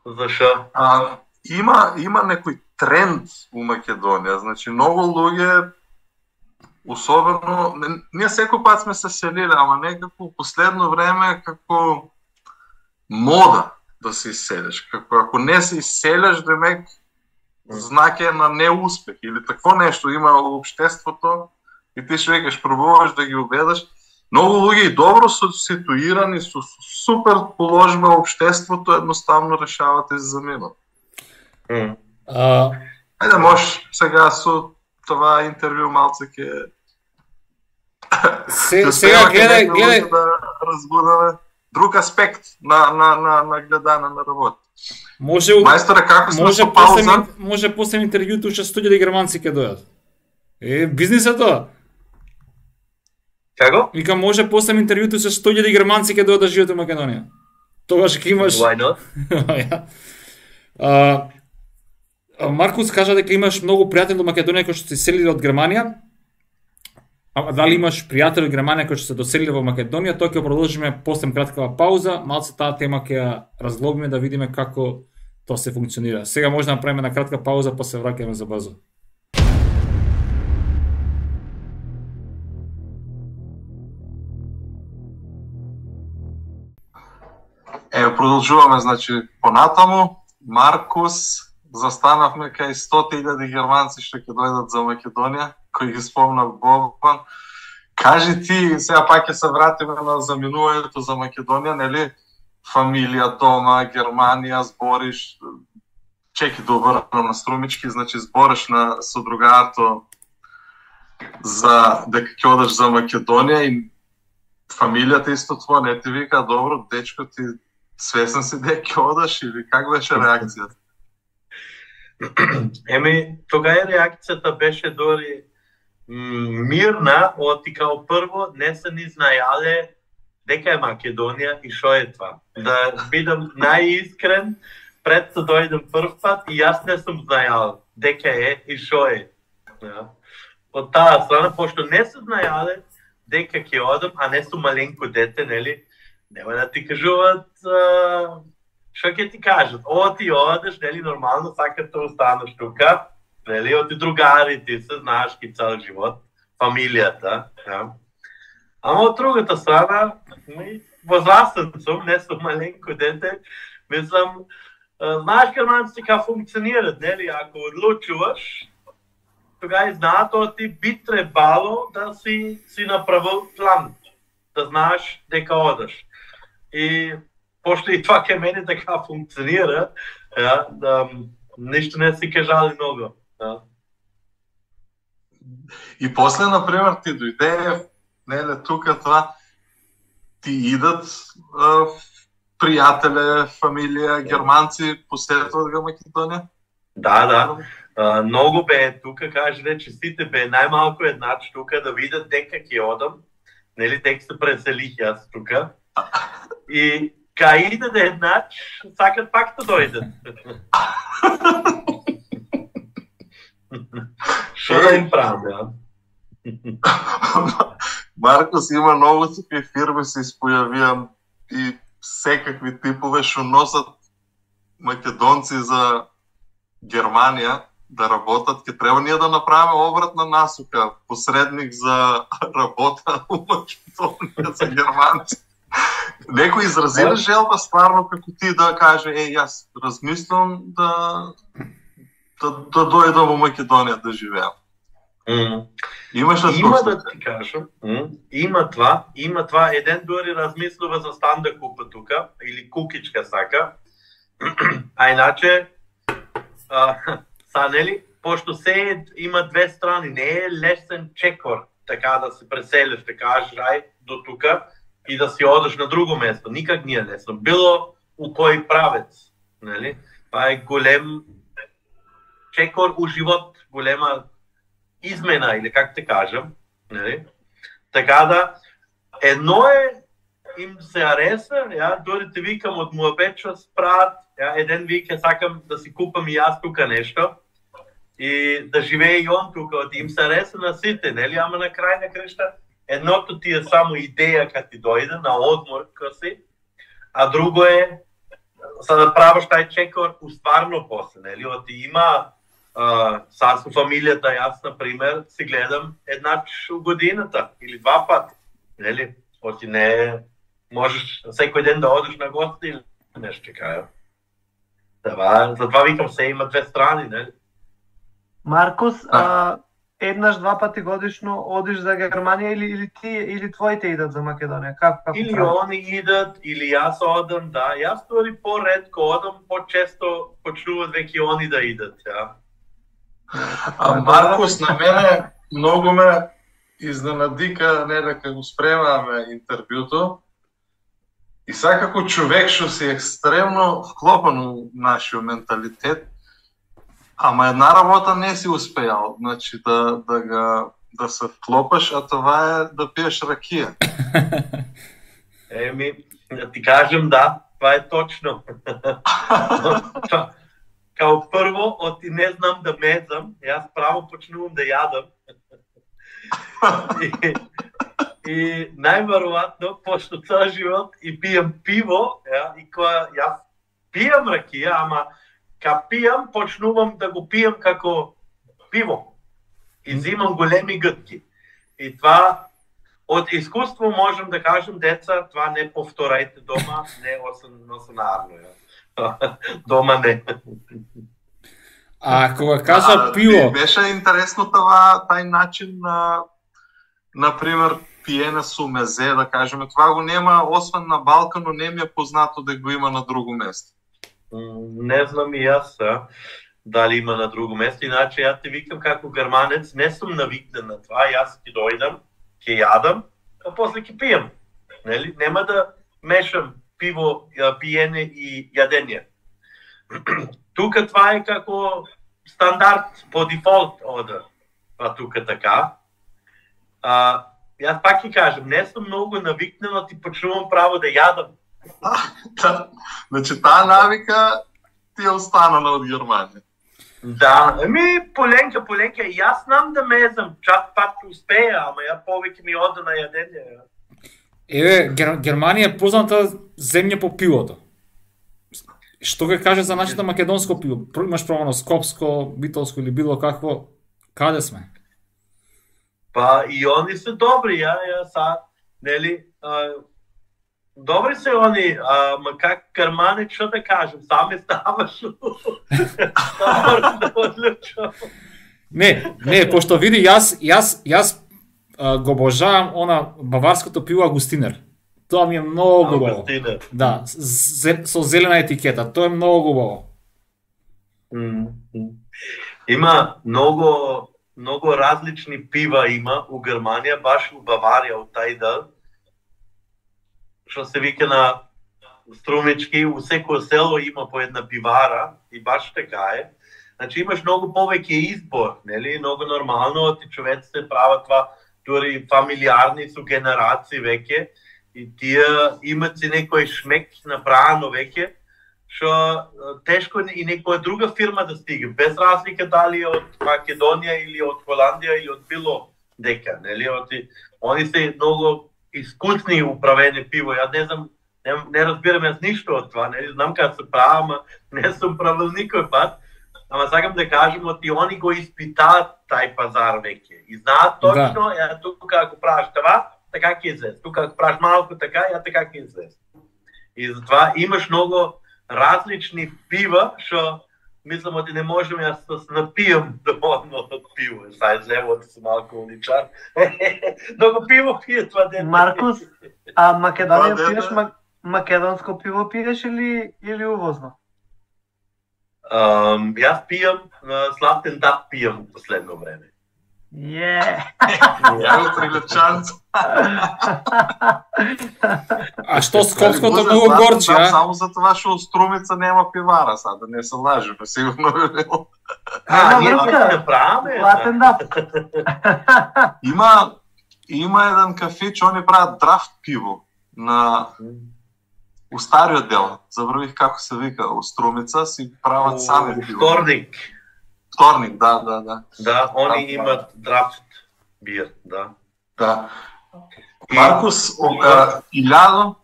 Зашо?
А, има има некој тренд у Македонија, значи многу луѓе особено ние секој пат сме се селиле, ама некако последно време како мода да се иселиш. Како ако не се иселиш, демек знак е на неуспех или такво нешто има во општеството и ти што викаш пробуваш да ги убедаш. Многу луѓе и добро со ситуирани со супер положба во општеството едноставно решават да се заменат.
М.
А,
Ајде, може сега со това интервју малце ќе
се, сега гледај, гледај,
да разбудаме друг аспект на на на на гледане на работа.
може
Мајсторе како сме
може после може после интервјуто уште 100.000 германци ќе дојдат. Е, бизнис е тоа.
Како?
Вика може после интервјуто со 100.000 германци ќе дојдат да живеат во Македонија. Тогаш ќе имаш
Why not? *laughs*
А, Маркус кажа дека имаш многу пријатели од Македонија кои што се селиле од Германија. А дали имаш пријатели од Германија кои што се доселиле во Македонија, тоа ќе продолжиме после краткава пауза, малце таа тема ќе ја разлогиме да видиме како тоа се функционира. Сега може да направиме на кратка пауза, па се враќаме за базо.
Е, продолжуваме, значи, понатаму. Маркус, застанавме кај 100.000 германци што ќе дојдат за Македонија, кои ги спомна Богдан. Кажи ти, сега пак ќе се вратиме на заминувањето за Македонија, нели? Фамилија, дома, Германија, збориш, чеки да обрнам на струмички, значи збориш на со другарто за дека ќе одеш за Македонија и фамилијата исто твоја не ти вика добро, дечко ти свесен си дека ќе одеш или как беше реакцијата? *clears throat*
Еми, е реакцијата беше дори мирна, оти као прво не се ни знајале дека е Македонија и шо е това. Да бидам најискрен, пред да дојдем прв пат и јас не сум знајал дека е и шо е. Да. Од таа страна, пошто не се знајале дека ќе одам, а не сум маленко дете, нели? Нема да ти кажуваат што ќе ти кажат? Ова ти одеш, нели, нормално сакаш да останеш тука, нели, оти другарите се, знаеш ки цел живот, фамилијата, ja. Ама од другата страна, возрастен сум, не сум маленко дете, мислам, знаеш германците како функционират, нели, ако одлучуваш, тогава знаат ти би требало да си си направил план, да знаеш дека одеш. И пошто и тоа ке мене така функционира, ja, да, нешто не си кажали многу. Ja.
И после, например, ти дојде, неле, тука тоа, ти идат а, пријателе, фамилија, германци, посетуват го Македонија?
Да, да. А, многу бе тука, каже рече сите бе најмалку еднач тука да видат дека ќе одам, нели дека се преселих јас тука. И кај иде да еднаш, сакат пак да дојдат. Што да им правам, ја?
Маркос има многу такви фирми се испојавија и секакви типове што носат македонци за Германија да работат, ќе треба ние да направиме обратна насока, посредник за работа у Македонија за германци. Некој изразира желба стварно како ти да каже, е, јас размислам да да, да дојдам во Македонија да живеам.
Mm.
Имаш ли
Има да ти кажам, mm, има това, има това. Еден дори размислува за стан да купа тука, или кукичка сака. *clears throat* а иначе, а, *laughs* са, нели, пошто се има две страни, не е лесен чекор, така да се преселиш, да кажеш, ај, до тука, и да си одеш на друго место. Никак не е лесно. Било у кој правец, нели? Па е голем чекор у живот, голема измена, или как те кажам, нели? Така да, едно е им се ареса, ја, дори те викам од Муабеча спрат, ја, еден вика сакам да си купам и јас тука нешто, и да живее и он тука, од им се ареса на сите, нели, ама на крај на кршта, едното ти е само идеја кога ти дојде на одмор кога си, а друго е за да правиш тај чекор устварно после, нели? Оти има а, са со фамилијата, јас, на пример, си гледам еднач у годината или два пат, нели? Оти не е, можеш секој ден да одиш на гости или нешто каја. Това, затоа викам се има две страни, нели?
Маркус, а, еднаш два пати годишно одиш за Германија или или ти или твоите идат за Македонија? Како како
Или
правиш?
они идат, или јас одам, да. Јас дори поредко одам, почесто почнуваат веќе они да идат, ја.
А Маркус на мене многу ме изненадика не дека го спремаме интервјуто. И сакако човек што си екстремно вклопен у нашиот менталитет, ама една работа не си успеал, значи да да га да се вклопаш, а това е да пиеш ракија. *laughs*
Еми, да ти кажем да, това е точно. *laughs* као прво, оти не знам да мезам, јас право почнувам да јадам. *laughs* и, и најверојатно, пошто цел живот и пијам пиво, ја, и која јас пијам ракија, ама ка пијам, почнувам да го пијам како пиво. И зимам големи гътки. И това од искуство можам да кажам, деца, това не повторајте дома, не осанарно. *laughs* дома не.
А кога кажа пиво...
Беше интересно това, тај начин на, например, пиене со мезе, да кажеме, това го нема, освен на Балкан, но не ми е познато да го има на друго место.
Не знам и јас, дали има на друго место, иначе ја ти викам како германец, не сум навикнен на това, јас ќе дојдам, ќе јадам, а после ќе пијам. Нели? Нема да мешам пиво, пиене и јадење. *clears throat* тука това е како стандард по дефолт ода. Па тука така. А, јас пак ќе кажам, не сум многу навикнен, но ти почнувам право да јадам. *laughs*
да. Значи, таа навика ти е останала од Германија.
Да, еми поленка, поленка, јас знам да мезам, чак пат успеја, ама ја повеќе ми ода на јадење.
Еве, Гер, Германија е позната земја по пивото. Што ке каже за нашето македонско пиво? Имаш пробано скопско, битолско или било какво? Каде сме?
Па и они се добри, ја, ја са, нели, а, Добри се они, ама как кармани, што да кажем, сами ставаш.
не, не, пошто види, јас, јас, јас го обожавам она баварското пиво Агустинер. Тоа ми е многу убаво. Да, со зелена етикета, тоа е многу убаво.
Има многу многу различни пива има у Германија, баш у Баварија, у тај дел што се вика на Струмички, у секој село има по една пивара и баш така е. Значи имаш многу повеќе избор, нели? Многу нормално, ти човеците прават това дури фамилиарни со генерации веќе и тие имат си некој шмек направено веќе што тешко и некоја друга фирма да стиге, без разлика дали од Македонија или од Холандија или од било дека, нели? Оти, они се многу искусни управени пиво. Ја не знам, не, не разбирам јас ништо од това, не знам како се прави, ама не сум правил никој пат. Ама сакам да кажам, оти они го испитаат тај пазар веќе. И знаат точно, да. ја тука ако правиш това, така ќе излез. Тука ако правиш малку така, ја така ќе излез. И затоа имаш многу различни пива што мислам оти не можам јас да се напијам *laughs* доволно од пиво. Сај зево да се малку уличар. *laughs* Многу пиво пие това дете.
Маркус, а Македонија пиеш македонско пиво пиеш или или увозно?
Um, јас пијам слаптен дап пијам во последно време.
Е.
Ја го прилечанцо.
А што Скопското многу горче, а?
Само за това што Струмица нема пивара, сада не се лажеме, сигурно би било.
А, нема врска,
праве.
Платен да.
Има има еден кафич, они прават драфт пиво на у стариот дел, забравих како се вика, у Струмица си прават сами пиво.
Вторник.
Вторник, да, да, да.
Да, они да, имат драфт бир, да.
Да. Маркус, илјадо,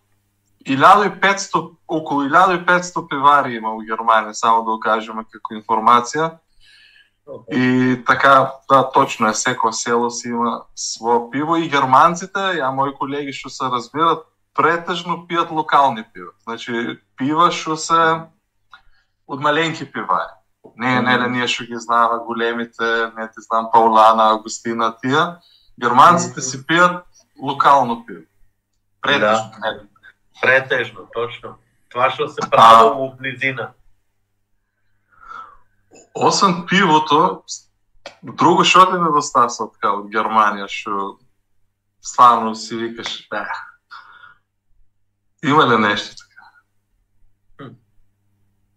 1500, околу 1500 пивари има у Германија, само да го кажеме како информација. И така, да, точно е, секој село си има својо пиво и германците, ја мои колеги што се разбират, претежно пијат локални пива. Значи, пива што се од маленки пивари. Не, не да ние што ги знаеме големите, не ти знам Паулана, Агустина, тие. Германците си пијат локално пиво. Претежно. Да.
Претежно, точно. Това што се прави во близина.
Освен пивото, друго што ти недостасува така од Германија, што стварно си викаш, бе, има ли нешто така?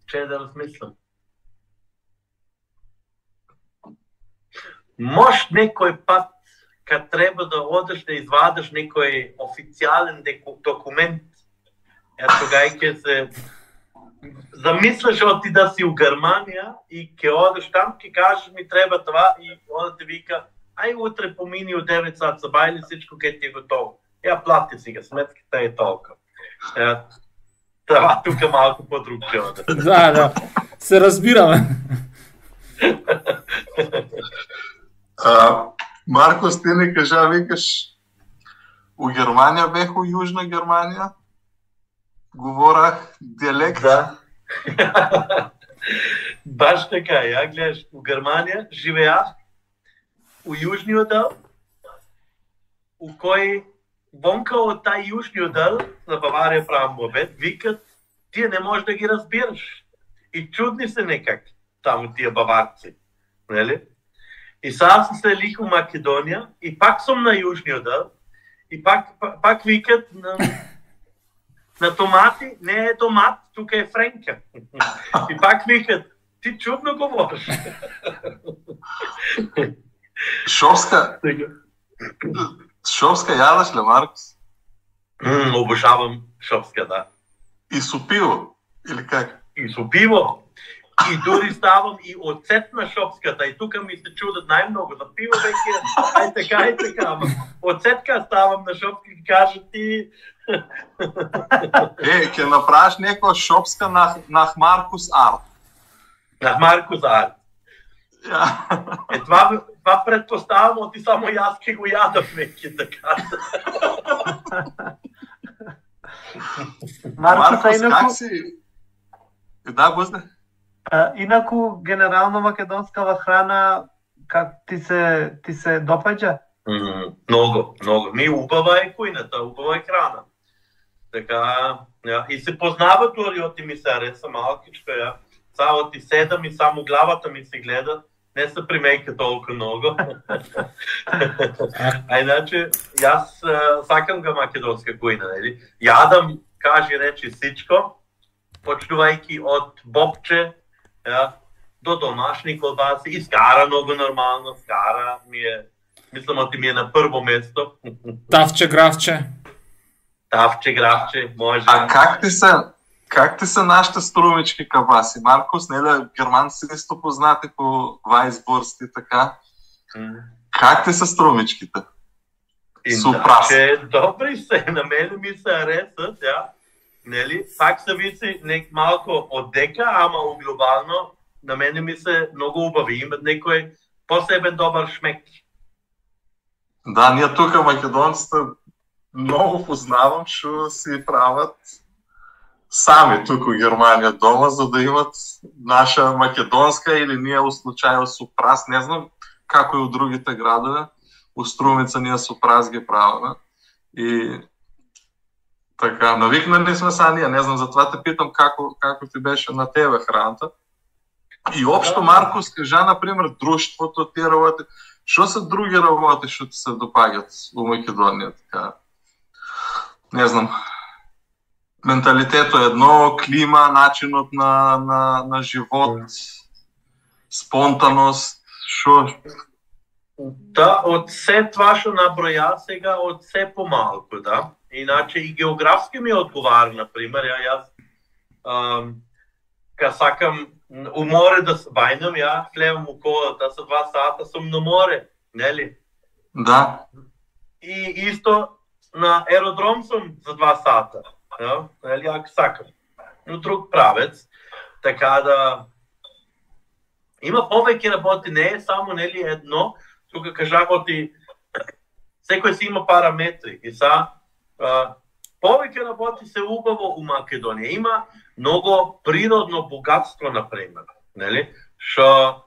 Че да размислам. Мош некој пат кад треба да одеш да извадиш некој официјален документ, е тогај ќе се замислиш оти да си у Германија и ќе одеш там, ќе кажеш ми треба това и он ти вика ај утре помини у 9 сат са бајли всичко ќе ти е готово. Ја плати си га сметката е толку. Е, това тука малку по-другчиво.
Да, да. Се разбираме.
А, Маркос, ти не кажа, викаш, у Германија бех у Јужна Германија, говорах диалект.
Да. *laughs* Баш така, ја гледаш, у Германија живеах у јужниот дел, у кој вонка од тај јужниот дел на Баварија правам обед, викат, тие не можеш да ги разбираш. И чудни се некак таму тие баварци. Нели? И сега се селих у Македонија и пак сум на јужниот дел и пак, пак, пак викат на, *laughs* на томати, не е томат, тука е френка. И пак викат, ти чудно говориш.
Шовска, шовска јадеш ли, Маркос?
М, обожавам шопска, да.
И со пиво? Или как?
И со пиво. И дури ставам и оцет на шопската. И тука ми се чудат најмногу. За пиво веќе, ај така, ај така. Ама оцетка ставам на шопска и кажа ти...
Е, ќе направиш некоја шопска на, на Маркус Арт.
На Марко Зар.
Ја.
Е, това, това предпоставам, оти само јас ке го јадам веќе, така.
Маркус, а
Маркос,
инаку,
как си? Да, Гозде?
А, инаку генерално македонскава храна как ти се ти се допаѓа?
Много, много. Ми убава е кујната, убава е храна. Така, ја, и се познава дури оти ми се ареса малкичка, ја. Само ти седам и само главата ми се гледа, не се примејка толку много. *laughs* а иначе, јас а, сакам га македонска кујна, нели? Јадам, кажи речи сичко, почнувајќи од бобче, ја, до домашни колбаси, и скара многу нормално, скара ми е, мислам, оти ми е на прво место. *laughs*
Тавче, гравче.
Тавче, гравче, може.
А как ти се как ти се нашите струмички кабаси? Маркос, нели германци исто познати по Weiswurst и така.
М.
Как ти се струмичките? Супер.
Иначе, добри се, на мене ми се аресат, ја. Нели? Пак се вици нек малко од дека, ама у глобално на мене ми се многу убави, имат некој посебен добар шмек.
Да, ние тука македонците многу познавам што си прават сами туку Германија дома за да имат наша македонска или ние у случајот со прас, не знам како и у другите градове, у Струмица ние со прас ги правиме. И така, навикнали сме са ние, не знам, затоа те питам како како ти беше на тебе храната. И општо
Да.
Маркос кажа на пример друштвото тие работи, што се други работи што ти се допаѓаат во Македонија така? Не знам. Менталитето е едно, клима, начинот на на на живот, спонтаност, што
Да, од се това што наброја сега, од се помалку, да. Иначе и географски ми одговара, на пример, ја јас ам, ка сакам у море да се бајнам, ја гледам у колата, за два сата сум на море, нели?
да,
И исто на аеродром сум за два сата, ја, нели, ако сакам. Но друг правец, така да има повеќе работи, не е само нели едно, тука кажав оти секој си има параметри и са а, повеќе работи се убаво у Македонија. Има многу природно богатство на пример, нели? Што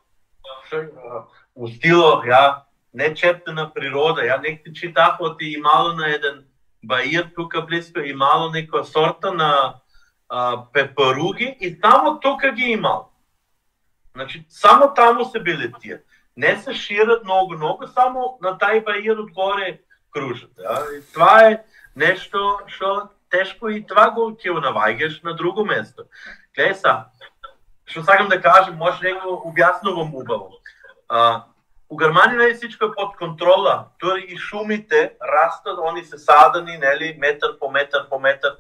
шо у стило ја не четена природа, ја некти читав оти имало на еден баир тука близко, имало некоја сорта на а, пепаруги и само тука ги имал. Значи, само таму се били тие. Не се шират многу, многу, само на тај баир одгоре кружат. Ја? И това е нешто што тешко и това го ќе го наваѓаш на друго место. Гледај са, што сакам да кажам, може некој објаснувам убаво. А, у Германија е всичко е под контрола, дури и шумите растат, они се садани, нели, метар по метар по метар.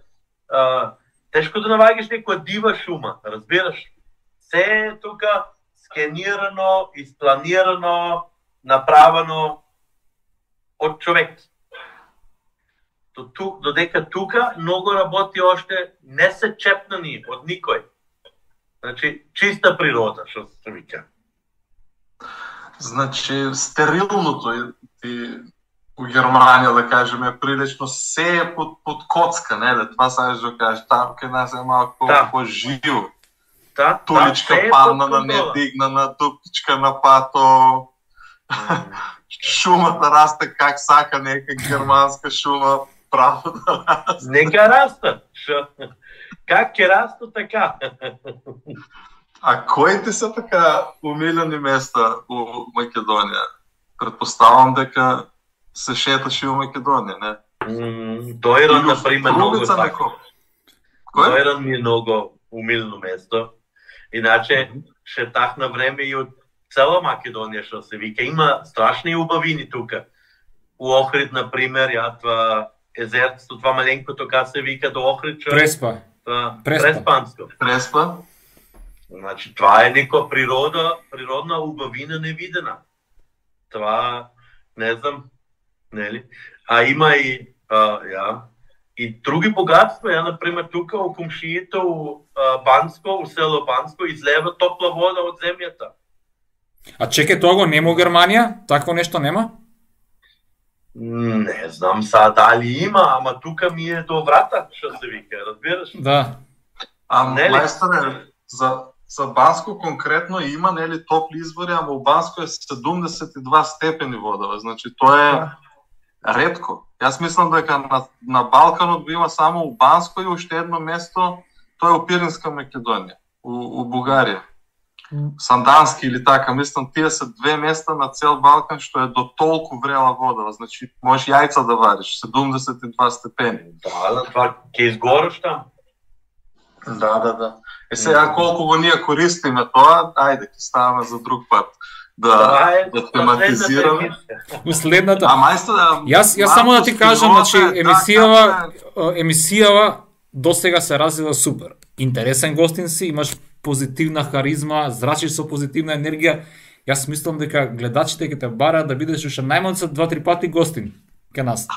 А, тешко да наоѓаш некоја дива шума, разбираш? Се е тука скенирано, испланирано, направено од човек. До ту, додека тука многу работи още не се чепнани од никој. Значи, чиста природа, што се вика.
Значи, стерилното и, и у Германија, да кажеме, прилично се е под, под коцка, не да това сакаш да кажеш, там кај нас е малку
Да.
по-живо.
Та,
Туличка
та, се е
падна на недигнана, дупичка на пато, *laughs* шумата расте как сака нека германска шума, право да расте.
Нека раста. Шо? Как ќе раста така?
А кои ти се така умилени места у Македонија? Предпоставам дека се шеташ и у Македонија, не?
М, Дојран, на пример, многу така. Дојран ми е многу умилно место. Иначе, шетах на време и од цела Македонија, што се вика. Има страшни убавини тука. У Охрид, на пример, ја това езерцето, това маленкото, ка се вика до Охрид, што
Преспа. Преспа.
Преспанско.
Преспа?
Значи, това е некоја природа, природна убавина невидена. Това, не знам, нели? А има и, а, ја, и други богатства. Ја, например, тука у комшиите у а, Банско, у село Банско, излева топла вода од земјата.
А чеке, тоа го нема у Германија? Такво нешто нема?
Не знам са дали има, ама тука ми е до врата, што се вика, разбираш?
Да.
А
Нели?
мајсторе, за, за Банско конкретно има нели топли извори, ама у Банско е 72 степени водава. Значи тоа е ретко. Јас мислам дека на, на Балканот го има само у Банско и уште едно место, тоа е у Пиринска Македонија, у, у Бугарија. Сандански или така, мислам, тие се две места на цел Балкан што е до толку врела водава. Значи, можеш јајца да вариш, 72 степени.
Да, да, това ќе изгориш там.
Да, да, да. Е сега колку го ние користиме тоа, ајде ќе ставаме за друг пат. Да,
е
да тематизираме.
следната
А мајстор, а,
Јас јас само да ти кажам, значи
да,
емисијава
е?
емисијава до сега се развива супер. Интересен гостин си, имаш позитивна харизма, зрачиш со позитивна енергија. Јас мислам дека гледачите ќе те бараат да бидеш уште најмалку два-три пати гостин кај нас.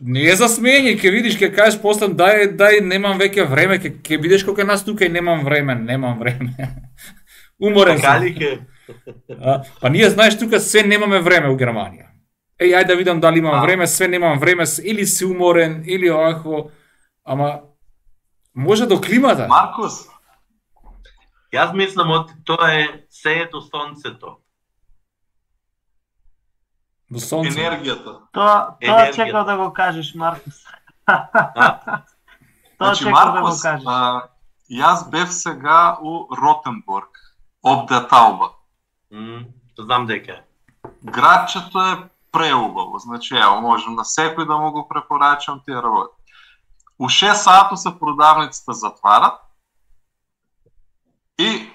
Не е за смење, ќе видиш, ќе кажеш после дај дај немам веќе време, ќе ќе бидеш кога нас тука и немам време, немам време. *laughs* Уморен сум. А, па ние знаеш тука се немаме време у Германија. Еј, ајде да видам дали имам
А.
време, све немам време, или си уморен, или овакво, ама може до климата.
Маркус,
Јас мислам од тоа е се е до сонцето.
До сонце.
енергијата.
Тоа, тоа чекав да го кажеш, Маркус.
А? *laughs*
Тоа
Значи,
чекав да го
Маркус,
кажеш.
а, јас бев сега у Ротенбург, об де Тауба.
М, знам дека е.
Градчето е преубаво, значи ево, можем на секој да му го препорачам тие работи. У 6 сато се продавниците затварат и.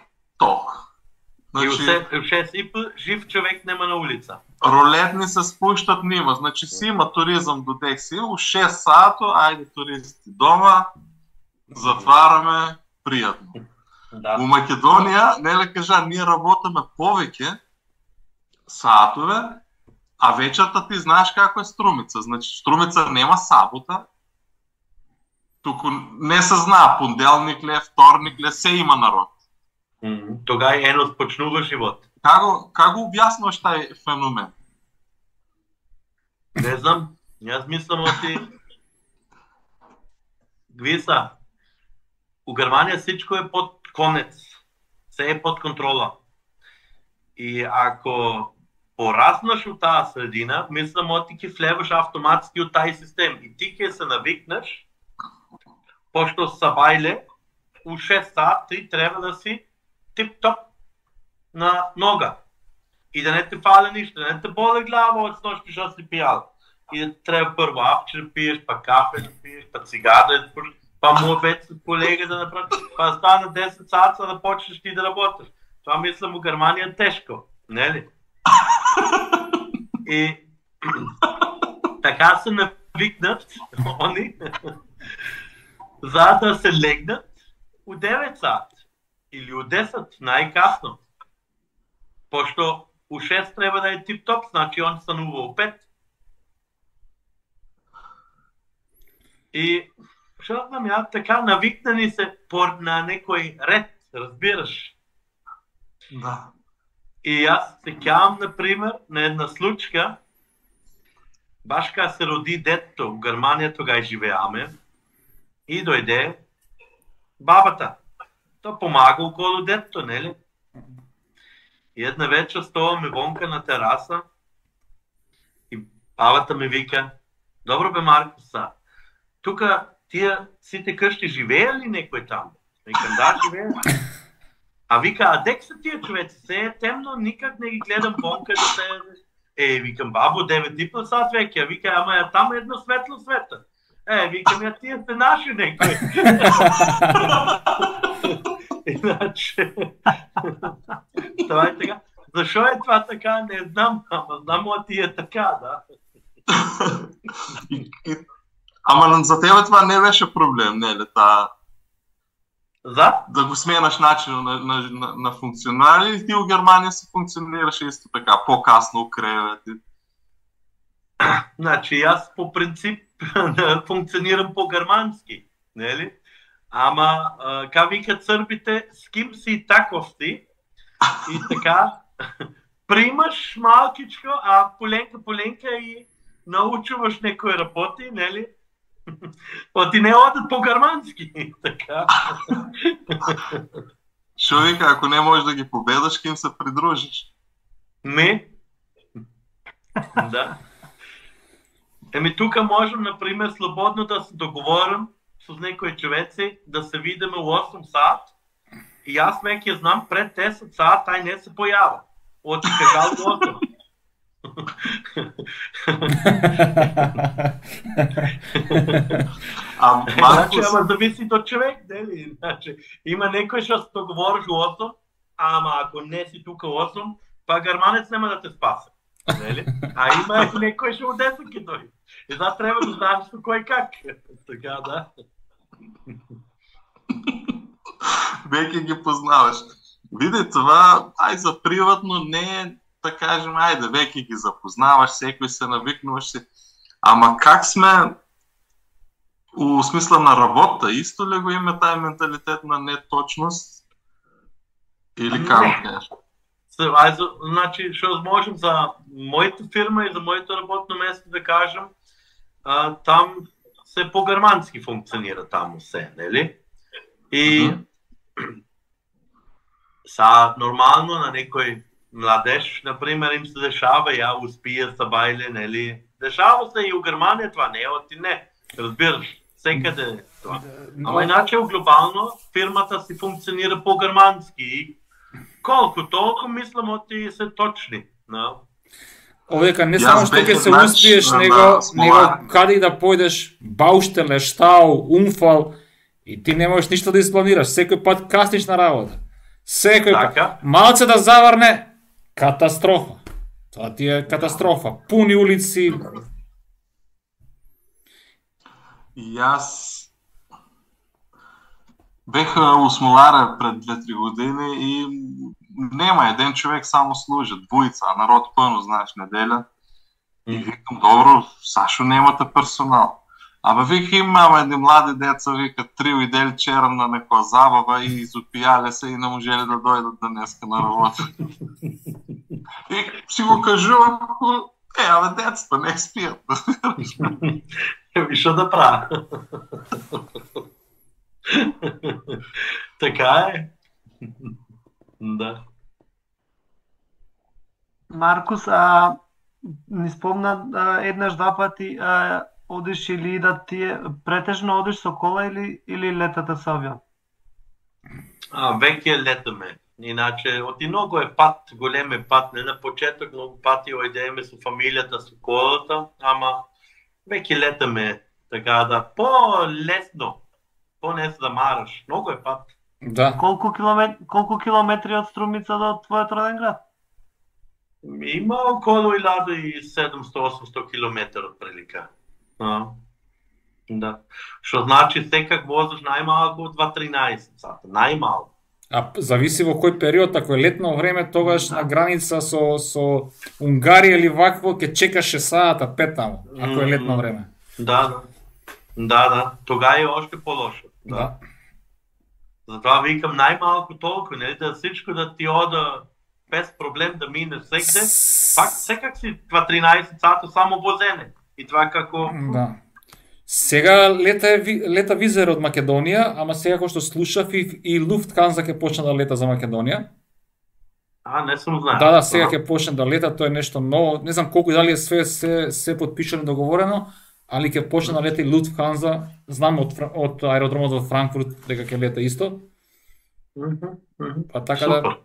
И у
Значи,
се- у шест и п, жив човек нема на улица.
ролетни се спуштат нима, значи си има туризам до дек си, у 6 сато, ајде туристи дома, затвараме, пријатно. У
Да.
Македонија, неле кажа, ние работиме повеќе сатове, а вечерта ти знаеш како е Струмица. Значи, Струмица нема сабота, туку не се знае, понеделник ле, вторник ле, се има народ.
М, Тога е енот почнува живот.
Како, како објаснуваш тај феномен?
Не знам, јас мислам оти Гвиса, у Германија всичко е под конец. Се е под контрола. И ако пораснаш у таа средина, мислам оти ќе влеваш автоматски у тај систем и ти ќе се навикнеш пошто сабајле у 6 сат ти треба да си тип-топ на нога. И да не те фале ништо, да не те боле глава од сношки што си пијал. И да треба прво апче да пиеш, па кафе да пиеш, па цигара да пиеш, па му обед со колега да направи, па стана 10 саца да почнеш ти да работиш. Тоа мислам у Германија тешко, нели? И *clears throat* така се навикнат, *laughs* они, за да се легнат у 9 сат или у 10 најкасно. Пошто у 6 треба да е тип-топ, значи он станува у 5. И што знам ја, така навикнани се по, на некој ред, разбираш.
Да.
И јас се кјавам, например, на една случка, баш кога се роди детето, у Германија тога живеаме, и дојде бабата. Тоа помага околу детето, нели? И една вечер ставаме вонка на тераса и бабата ми вика, добро бе Маркуса, тука тие сите къщи живее ли некој таму? Викам, да, живее. А вика, а дек се тие човеци? Се е темно, никак не ги гледам вонка да се... Е, викам, бабо, 9 и по сат веќе, вика, ама е там едно светло света. É, vi que minha tija se naši nekaj. *laughs* Inače, zašel je tva taka, ne znam, ampak znamo ti je
taka, da. Ampak za tebe tva ne več je problem, ne,
le
ta. Da? Da ga smenaš način na, na, na, na funkcionalni, ti v Germaniji si funkcioniraš isto tako, pokasno ukrevati. Znači,
jaz po principu принцип *laughs* функционирам по-германски, нели? Ама, а, ка викат србите, с ким си таков си, и така, *laughs* примаш малкичко, а поленка, поленка и научуваш некои работи, нели? *laughs* Па ти не одат по-германски, така.
Шо вика, ако не можеш да ги победаш, ким се придружиш?
Ми? да. Еми тука можам, например, слободно да се договорам с некои човеци да се видиме у 8 сат и аз веќе знам пред 10 сат тај не се појава. Оти кагал у 8.
А
Значи,
Маркус,
ама зависи до човек, нели? Значи, има некој што се договориш у 8, ама ако не си тука у 8, па германец нема да те спасе. Нели? А има некој што у 10 ќе дојде. И затоа треба да знаеш со кој как. Така да.
веќе ги познаваш. Види, това, ај за приватно не е, да кажем, ајде, веќе ги запознаваш, секој се навикнуваш си. Ама как сме у смисла на работа, исто ли го има тај менталитет на неточност? Или како
Не.
кажеш?
Се, ај, значи, што можем за мојата фирма и за моето работно место да a, tam se po germanski funkcionira, tam vse. In mhm.
uh
-huh. sa normalno na nekoj mladež, naprimer, jim se dešava, ja, uspije sa bajle, ne li. Dešava se i u Germaniji, tva ne, o ti ne, razbiraš, sekade tva. Ampak no. inače, v globalno, firmata si funkcionira po germanski. Koliko toliko, mislimo, ti se točni. No?
Овека не
Јас
само што ќе се успиеш, него, него каде и да појдеш, бауштеле, штау, умфал, и ти не можеш ништо да испланираш. Секој пат касниш на работа. Секој пат.
Така?
Малце да заврне, катастрофа. Тоа ти е катастрофа. Пуни улици,
аз бех у Смолара пред 2-3 години и нема еден човек само служи, двојца, а народ пълно, знаеш, неделя. И викам, добро, Сашо немате персонал. Ама вика има ама едни млади деца, вика, три уидели черам на некоја забава и изопијале се и не можеле да дојдат денеска на работа. и си го кажувам, е, абе, децата не спијат.
Еми, *laughs* што да правя? *laughs* така е. *laughs* да.
Маркус, а ни спомна а, еднаш два пати а, одиш или да ти претежно одиш со кола или или летате со авион?
А, веќе летаме. Иначе, оти многу е пат, голем е пат, не на почеток, многу пати ојдеме со фамилијата, со колата, ама веќе летаме, така да, по-лесно, по-лесно да мараш, многу е пат.
Да.
Колку километри колку километри од Струмица до твојот роден град?
Има околу 1700-800 км од прилика. А, да. Што значи секак возиш најмалку 2-13 сата, најмалку.
А зависи во кој период, ако е летно време, тогаш на граница со со Унгарија или вакво ќе чекаш 6 сата, 5 таму, ако е летно време.
Да, да. Да, да. Тога е още по-лошо. Да.
Да.
Затоа викам најмалку толку, нели, да всичко да ти ода без проблем да мине секде, пак секак си 2-13 сата само возене. И това како...
Да. Сега лета лета визер од Македонија, ама сега кој што слушав и, и Lufthansa ќе почне да лета за Македонија.
А, не сум знаел.
Да, да, сега ќе почне да лета, тоа е нешто ново. Не знам колку дали е све се се подпишано договорено, али ќе почне да лета и Lufthansa. Знам од од аеродромот во Франкфурт дека ќе лета исто. Па така да
Супер.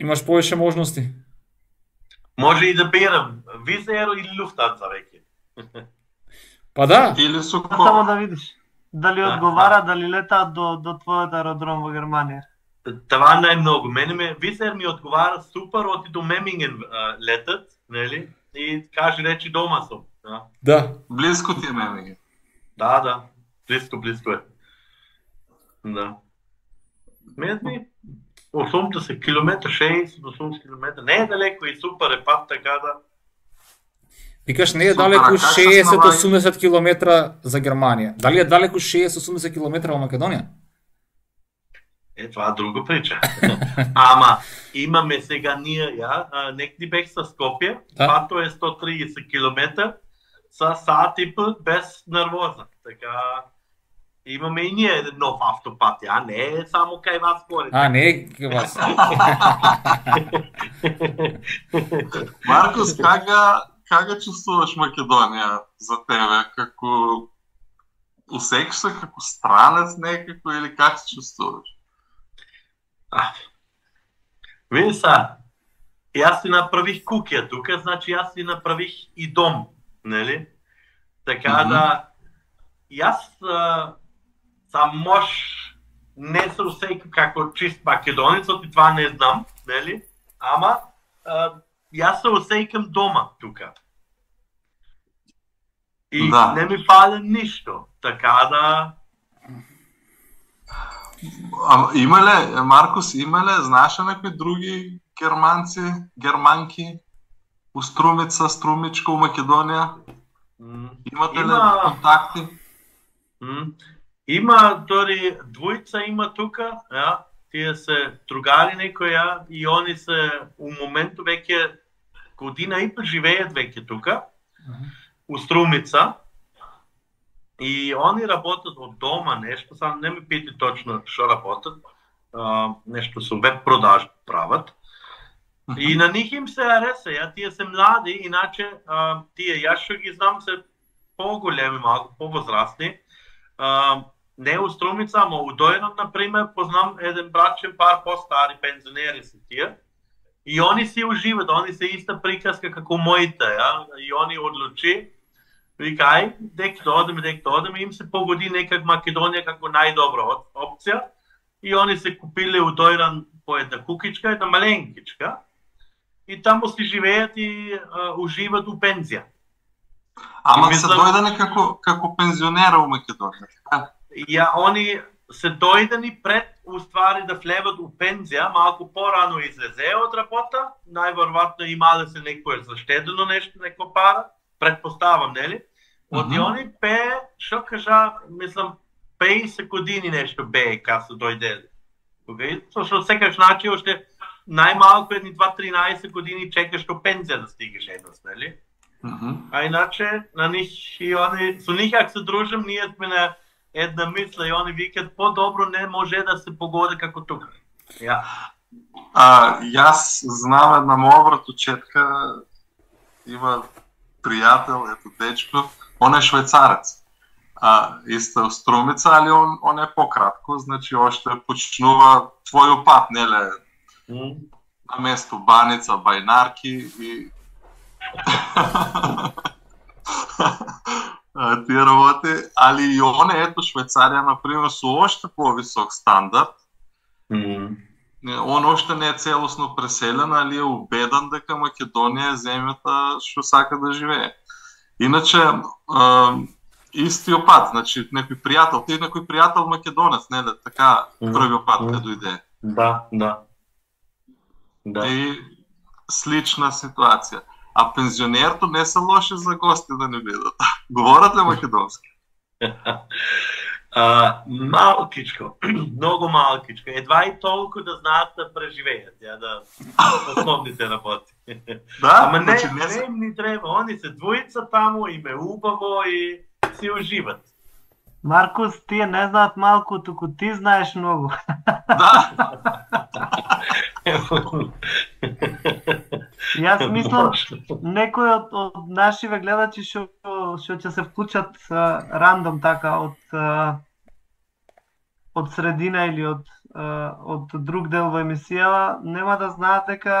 имаш повеќе можности.
Може и да берам Визер или Lufthansa веќе.
Па да,
Или со
А само да видиш дали
Да,
одговара, дали летаат до до твојот аеродром во Германија.
Това најмногу. Мене ме Визер ми одговара супер, оти до Меминген летат, нели? И каже речи дома сум. Да,
да.
Близко ти е мене.
да, да. Близко, близко е. Да. Мене ми 80 км, 60-80 км. Не е далеко и супер е пат така да.
Викаш не е
Супер,
далеку
а как се
60-80 км за Германија. Дали е далеку 60-80 км во Македонија?
Е, това е друга прича. *laughs* Ама, имаме сега ние, ја, а, некди бех со Скопје,
Да.
пато е 130 км, са сат и пол без нервоза. Така, имаме и ние еден нов автопат, ја, не е само кај вас горе.
А, не е кај вас. *laughs*
Маркус, кага, кага чувствуваш Македонија за тебе? Како усекаш се како странец некако или как се чувствуваш?
А, Види са, јас си направих куќа тука, значи јас си направих и дом, нели? Така
Мгм.
да, јас а, сам мош не се усеќам како чист македонец, оти това не знам, нели? Ама, а, јас се усеќам дома тука. И
Да.
не ми фали ништо, така да...
А, има ле, Маркус, има ле, знаеш ли некои други германци, германки, Струмица, Струмичка, у Македонија? Имате
Има.
ли контакти?
Има дори двојца има тука, ја, тие се другари некои ја, и они се у моменту веќе година и живеат веќе тука, у Струмица. И они работат од дома нешто, сам не ми пити точно што работат. А, нешто со веб продажби прават. И на нив им се ареса, ја тие се млади, иначе а, тие јас што ги знам се поголеми, малку повозрасни. А, не у Струмица, ама у Дојран, например, познам еден брачен пар по-стари пензионери се тие. И они си уживат, они се иста приказка како моите, ја? И они одлучи, вика, ај, дек да одеме, дек да одеме, им се погоди некак Македонија како најдобра опција. И они се купиле у Дојран по една кукичка, една маленкичка. И таму си живеат и а, уживат у пензија.
Ама
И
се
мислам-
дојдени како, како пензионера у Македонија. така?
ја они се дојдени пред уствари да влеват у пензија, малку порано излезе од работа, најверојатно имале се некое заштедено нешто, неко пара, предпоставам, нели? Од
Мгм.
они пе, што кажа, мислам, 50 години нешто бе кога се. Okay? Со што секаш значи уште најмалку едни 2-13 години чекаш до пензија да стигнеш еднос, нели?
Мгм.
А иначе, на нив и они, со нив ако се дружам, ние сме на една мисла и они викат по-добро не може да се погоди како тука. Ја.
А, јас знам една моја братучетка, има пријател, ето дечко, он е швајцарец. А, исто Струмица, али он, он е пократко, значи още почнува твојот пат, неле,
М.
на место Баница, Бајнарки и тие работи, али и он ето Швајцарија например со оште повисок стандард. Не, Он оште не е целосно преселен, али е убеден дека Македонија е земјата што сака да живее. Иначе, истиот пат, значи некој пријател, ти некој пријател македонец, нели, така првиот пат кога дојде.
Да, да. Да.
И слична ситуација. А пензионерто не се лоши за гости да не бидат. *laughs* Говорат ли македонски? *laughs*
А, малкичко, *clears throat* многу малкичко. Едва и толку да знаат да преживеат, ја да *laughs* основните работи.
Да,
Ама не,
значи не
не им ни треба, они се двојца таму, им е убаво и си уживат.
Маркус, тие не знаат малку, туку ти знаеш многу.
Да,
Јас мислам, некои од, од нашиве гледачи што што ќе се вклучат а, рандом така од а, од средина или од а, од друг дел во емисијава, нема да знаат дека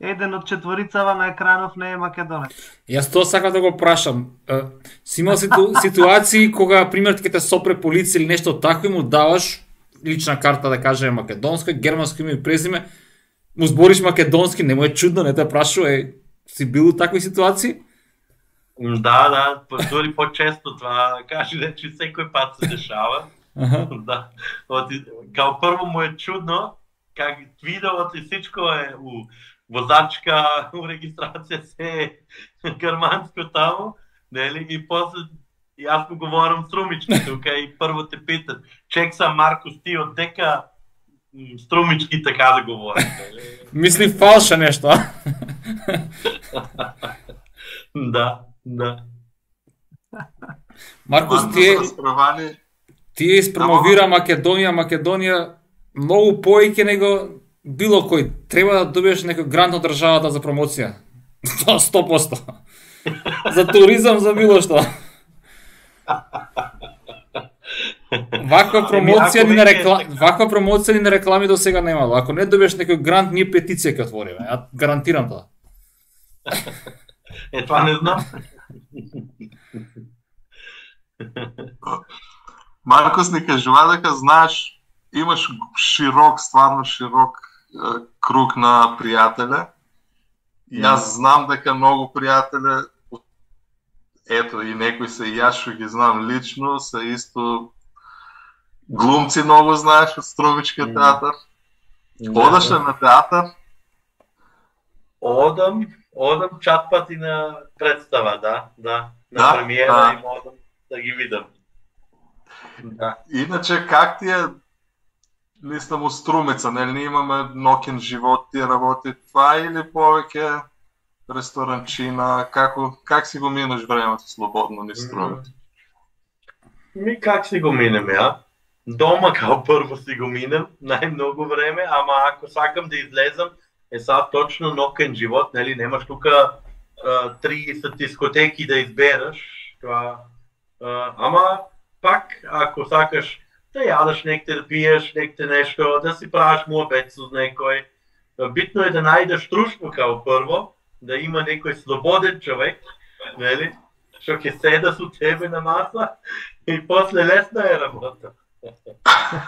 еден од четворицава на екранов не е македонец.
Јас тоа сакам да го прашам. Е, Си имал ситу, *laughs* ситуации кога, пример, ќе те сопре полиција или нешто такво и му даваш лична карта, да кажеме македонска, германско име и презиме, му збориш македонски, не му е чудно, не те прашува, е, си бил у такви ситуации?
Да, да, па дури по-често това, кажи речи, секој пат се дешава.
Аха. *laughs*
да. Од, као прво му е чудно, как видеото и всичко е у возачка, у *laughs* регистрација се е *laughs* германско таму, нели? И после јас му говорам струмички *laughs* тука и прво те питат, чек сам Маркус ти од дека струмички така да говори. нели?
Мисли фалша нешто,
да, да.
Маркус,
Маркус
тие,
Расправани,
тие испромовира Македонија, Македонија многу поеќе него било кој. Треба да добиеш некој грант од државата за промоција. *laughs* Тоа 100%. за туризам, за било што. Ваква промоција ни на
веќе е
рекла...
така.
ваква промоција ни на реклами до сега немало. Ако не добиеш некој грант, ние петиција ќе отвориме. Ја гарантирам тоа. *laughs*
Е, това не знам. *laughs*
Маркос ни кажува дека знаеш, имаш широк, стварно широк круг на пријателе. И јас знам дека многу пријателе ето и некои се и јас што ги знам лично, се исто глумци многу знаеш од Струмичкиот театар. Одаш ли на театар?
Одам, одам чат пати на представа, да, да. На
Да,
премиера
да.
им одам да ги видам. Да.
Иначе как ти е Не у Струмица, нели ние имаме нокен живот, и работи това или повеќе ресторанчина, како как си го минаш времето слободно ни Струмица?
Ми как си го минеме а? Дома као прво си го минем, најмногу време, ама ако сакам да излезам, е сад точно нокен живот, нели, немаш тука а, 30 дискотеки да избереш, тоа, а, ама пак, ако сакаш da jadaš nekde, da piješ nekde nešto, da si praviš morbecu z nekoj. Bitno je da najdeš trušku kao prvo, da ima nekoj sloboden čovek, veli, što ki seda su tebe na masla i posle lesna je rabota.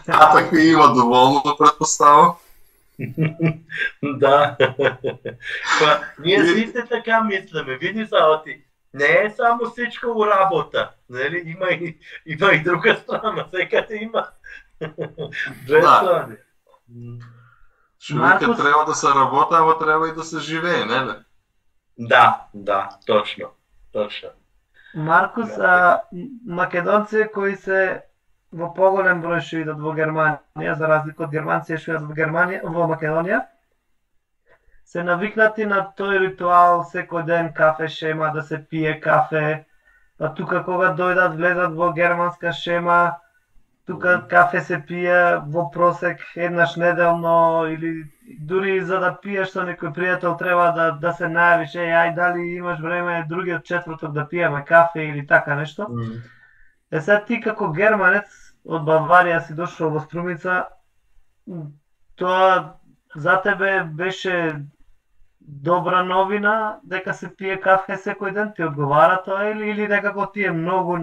A takvi ima dovoljno, *laughs* da. *laughs*
Pa, nije svi se така мислиме, vidi sa oti. Не е само всичко у работа. Нели? Има и, има и друга страна. Секаде има. *laughs* Две
Да.
страни.
Човекот
Маркус-
треба да се работи, ама треба и да се живее, нели?
Да, да, точно. Точно.
Маркус, а, м- македонци кои се во поголем број што идат во Германија, за разлика од германци што идат во Германија, во Македонија, се навикнати на тој ритуал секој ден кафе шема, да се пие кафе, па тука кога дојдат влезат во германска шема, тука кафе се пие во просек еднаш неделно или дури за да пиеш со некој пријател треба да да се најавиш, е ај дали имаш време другиот четврток да пиеме кафе или така нешто. Е сега ти како германец од Баварија си дошол во Струмица, тоа за тебе беше добра новина дека се пие кафе секој ден, ти одговара тоа или или некако ти е многу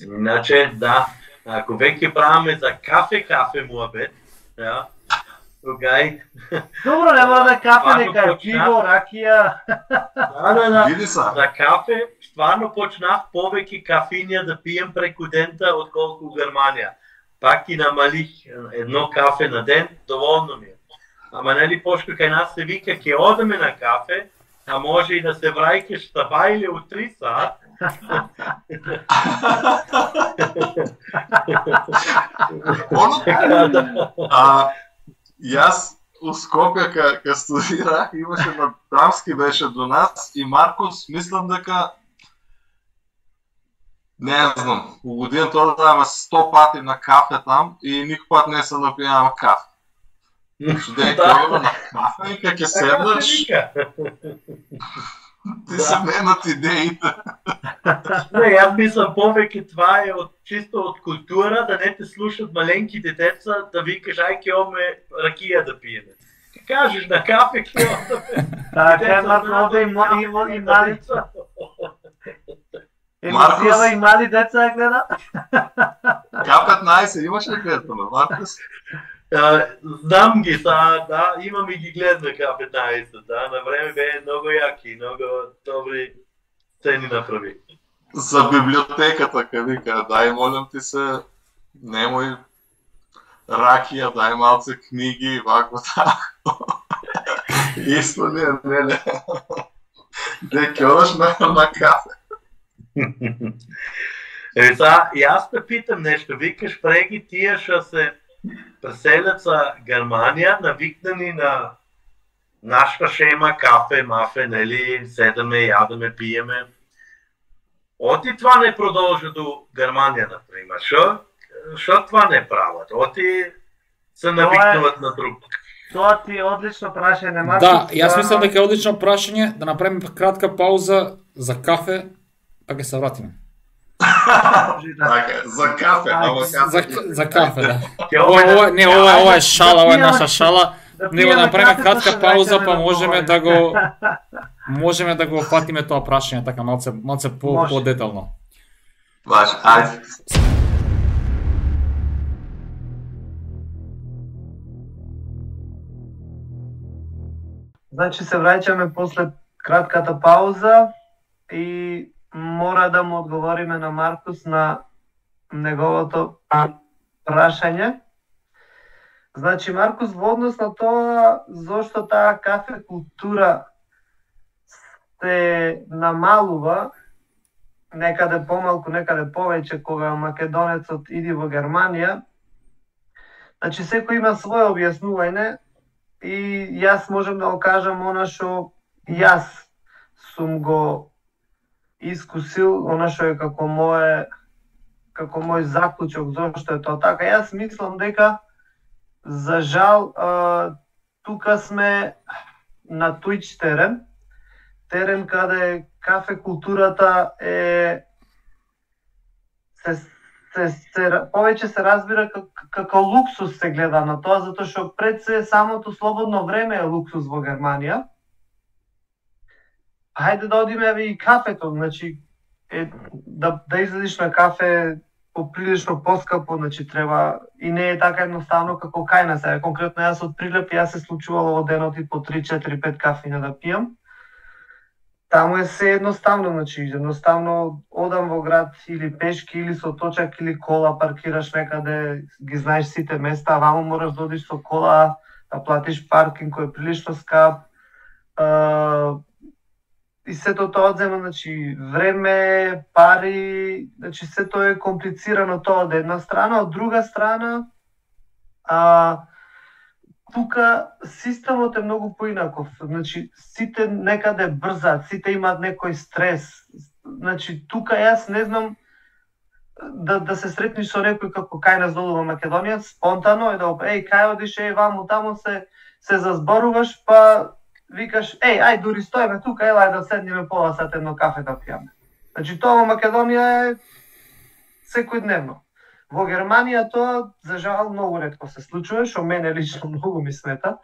Значи, да, ако веќе правиме за кафе, кафе муабет, ја, Тугај.
Добро, не мора да кафе, нека е пиво, ракија.
Да, да, да.
Види са.
За кафе, стварно почнав повеќе кафиња да пием преку дента отколку у Германија. Пак и намалих едно кафе на ден, доволно ми е. Ама нели пошто кај нас се вика ќе одеме на кафе, а може и да се враќаш стабајле у 3 сат.
Оно, *laughs*
Така
а, јас у Скопје ка, ка студирах, имаше на дамски беше до нас и Маркус, мислам дека не знам, у годината одаваме 100 пати на кафе там и никој пат не се напијаме кафе. Што дека
Да.
да. на и кога ќе
Така се
седнеш, ти се менат идеите.
Не, јас мислам повеќе това е од чисто од култура да не те слушат маленките деца да викаш ај ќе оме ракија да пиеме. Кажеш на кафе ќе одеме.
Така, имат овде и, мо- и, и мали, емисијава и мали деца ја гледа.
К15 имаш ли гледано, Маркус?
Знам ги, са, да, имам и ги гледна К15, да, на време бе многу јаки, многу добри сцени направи.
За библиотеката, ка вика, дај молам ти се, немој ракија, дај малце книги, вако тако. *laughs* Исто не, не, не. Де ќе одаш на, на кафе. *laughs*
Е, са, јас те питам нешто, викаш преги тие што се преселат за Германија, навикнани на нашата шема, кафе, мафе, нели, седаме, јадеме, пиеме. Оти това не продолжи до Германија, например. Шо? Шо това не прават? Оти се навикнуват на друг.
Тоа ти е одлично прашање, Марко.
Да, јас мислам дека е одлично прашање, да направиме кратка пауза за кафе, па ќе се вратиме.
Да. *laughs*
Така, за кафе, ама
За,
кафе.
за кафе, да. Ова, не, ова, ова е шала, ова е наша шала.
Да
Него да направиме кратка
па
пауза, па можеме да го *laughs* можеме да го фатиме тоа прашање така малце малце по
Може.
подетално.
Баш, ајде.
Значи се враќаме после кратката пауза и мора да му одговориме на Маркус на неговото прашање. Значи Маркус во однос на тоа зошто таа кафе култура се намалува некаде помалку, некаде повеќе кога македонецот иди во Германија. Значи секој има свое објаснување и јас можам да окажам кажам она што јас сум го искусил, она што е како мое како мој заклучок зошто е тоа така. Јас мислам дека за жал а, тука сме на туич терен, терен каде кафе културата е се се, се повеќе се разбира како, како луксус се гледа на тоа затоа што пред се самото слободно време е луксус во Германија. Хајде да одиме еве и кафето, значи е, да да излезеш на кафе поприлично поскапо, значи треба и не е така едноставно како кај на себе. конкретно јас од Прилеп јас се случувало од денот и по 3 4 5 кафиња да пијам. Таму е се едноставно, значи едноставно одам во град или пешки или со точак или кола паркираш некаде, ги знаеш сите места, а ваму мораш да одиш со кола, да платиш паркинг кој е прилично скап. И сето тоа одзема, значи, време, пари, значи сето е комплицирано тоа од една страна, од друга страна, а, тука системот е многу поинаков. Значи, сите некаде брзат, сите имаат некој стрес. Значи, тука јас не знам да, да се сретнеш со некој како кај нас долу во Македонија, спонтано е да оп, еј, кај одиш, еј, ваму, таму се, се зазборуваш, па викаш, еј, ај, дури стојме тука, елај да седнеме пола сат едно кафе да пијаме. Значи, тоа во Македонија е секојдневно. Во Германија тоа, за жал, многу ретко се случува, што мене лично многу ми смета.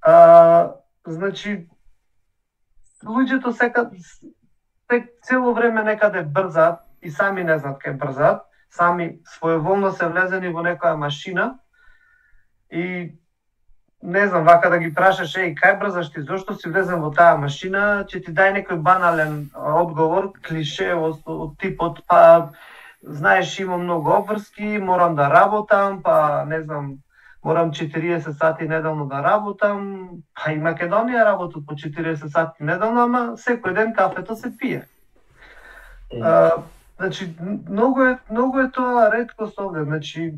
А, значи, луѓето сека, се, цело време некаде брзат и сами не знаат кај брзат, сами своеволно се влезени во некоја машина и не знам, вака да ги прашаш, еј, кај брзаш ти, зошто си влезен во таа машина, ќе ти дај некој банален одговор, клише од, од типот, па, знаеш, имам многу обврски, морам да работам, па, не знам, морам 40 сати неделно да работам, па и Македонија работат по 40 сати неделно, ама секој ден кафето се пие. А, значи, многу е, многу е тоа редкост овде, значи,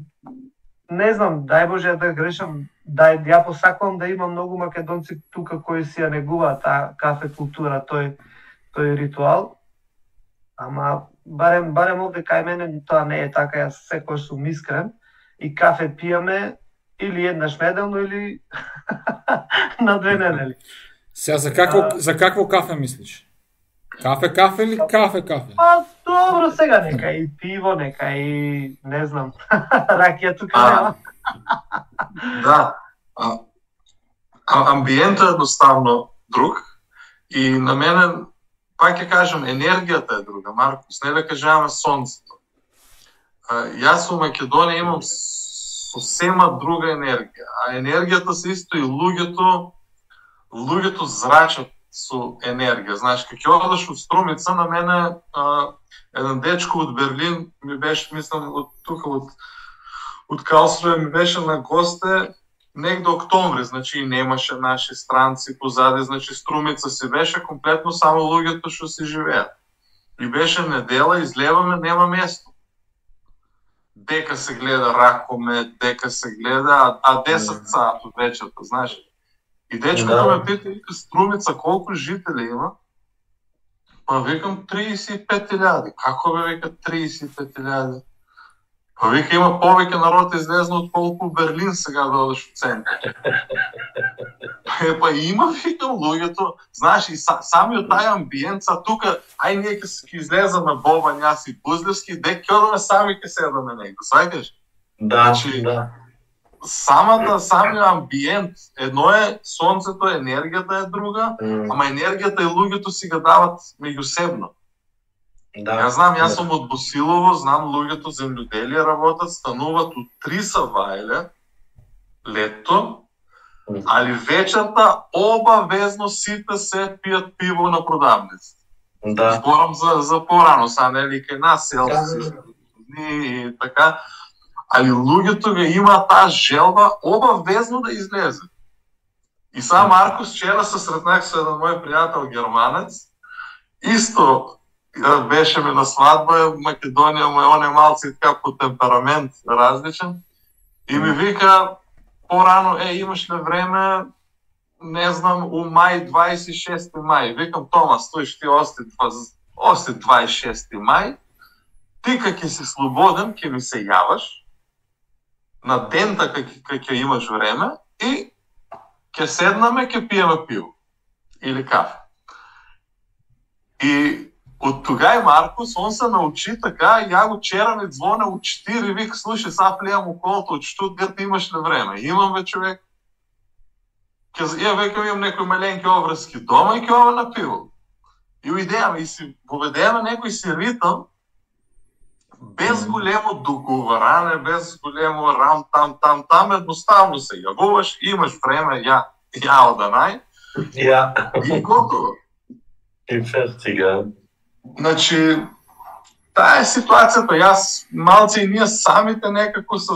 не знам, дај Боже да грешам, дај, ја посакувам да има многу македонци тука кои си ја негуваат таа кафе култура, тој, тој ритуал. Ама барем барем овде кај мене тоа не е така, јас секој сум искрен и кафе пиеме или еднаш неделно или *laughs* на две *laughs* недели.
Сега за какво,
А.
за какво кафе мислиш? Кафе, кафе или кафе, кафе?
Па добро сега нека и пиво, нека и не знам. *laughs* Ракија тука
А.
нема.
Да. А, а, амбиентот е едноставно друг и на мене, пак ќе кажам, енергијата е друга, Маркус, не да кажаме сонцето. А, јас во Македонија имам сосема друга енергија, а енергијата се исто и луѓето, луѓето зрачат со енергија. Знаеш, кога ќе одеш од Струмица, на мене а, еден дечко од Берлин ми беше, мислам, од тука од од Калсруе ми беше на госте негде октомври, значи и немаше наши странци позади, значи Струмица си беше комплетно само луѓето што си живеат. И беше недела, излеваме, нема место. Дека се гледа ракоме, дека се гледа, а, а 10 саат од вечерта, знаеш. И дечкото
Да.
ме пита, вика, Струмица колку жители има? Па викам 35.000. Како бе вика 35.000? Па вика има повеќе народ излезно од колку Берлин сега да одеш во центар. Е, па има викам луѓето, знаеш и са, самиот тај амбиент са тука, ај ние ќе се- ќе излеземе Боба, јас и Пузлевски, де ќе одаме сами ќе седаме него, сваќаш?
Да,
Значи,
да.
Самата самиот амбиент, едно е сонцето, енергијата е друга,
М,
ама енергијата и луѓето си го дават меѓусебно.
Да.
Јас знам, јас сум од Босилово, знам луѓето земјоделие работат, стануваат од три савајле лето,
Мгм.
али вечерта обавезно сите се пијат пиво на продавници.
Да.
Зборам за, за порано, са нели кај нас
Да, да,
и така. Али луѓето го има таа желба обавезно да излезе. И сам Маркус вчера се сретнах со еден мој пријател германец. Исто беше ми на свадба, Македонија му е он е малци така по темперамент различен. И ми вика порано, е, имаш ли време, не знам, у мај 26 мај. Викам, Томас, тој што ти ости, ости 26 мај, ти кога ќе си слободен, ќе ми се јаваш, на дента така кога кај ќе имаш време и ќе седнаме, ќе пиеме пиво или кафе. И од тогај Маркус, он се научи така, ја го вчера ми звона у 4, вик, слушай, са плеам околото од Штутгарт, имаш ли време? Имам ве човек. Ке, ја веќе имам некои маленки обврски дома и ќе ова на пиво. И уидеаме и си поведеме некој си ритм, без големо договаране, без големо рам там там там, едноставно се јавуваш, имаш време, ја ја оданај
Ja,
и готово.
i festiga.
Значи, таа е ситуацијата. Јас малци и ние самите некако се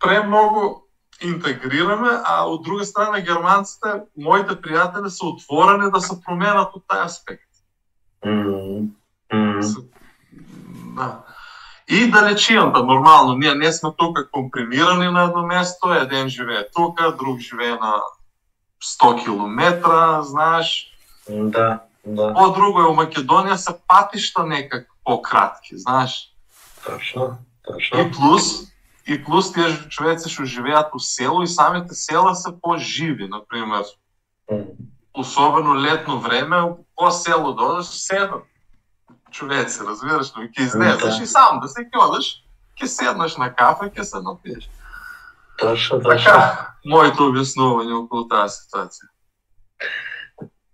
премногу интегрираме, а од друга страна германците, моите пријатели се отворени да се променат од тај аспект.
Mm. Mm.
Се- Да. И далечината, нормално, ние не сме тука компримирани на едно место, еден живее тука, друг живее на 100 километра, знаеш,
Da, da,
По друго е у Македонија се патишта некак пократки, знаеш.
točno,
И
točno.
плюс, и плюс тие човеци што живеат у село и самите села се поживи, например.
Mm.
Особено летно време, по село додеш седат човеци, разбираш ли, ќе излезеш
Да.
и сам да се ќе одеш, ќе седнеш на кафе, ќе се напиеш.
Točno, točno.
Така, моето објаснување околу таа ситуација.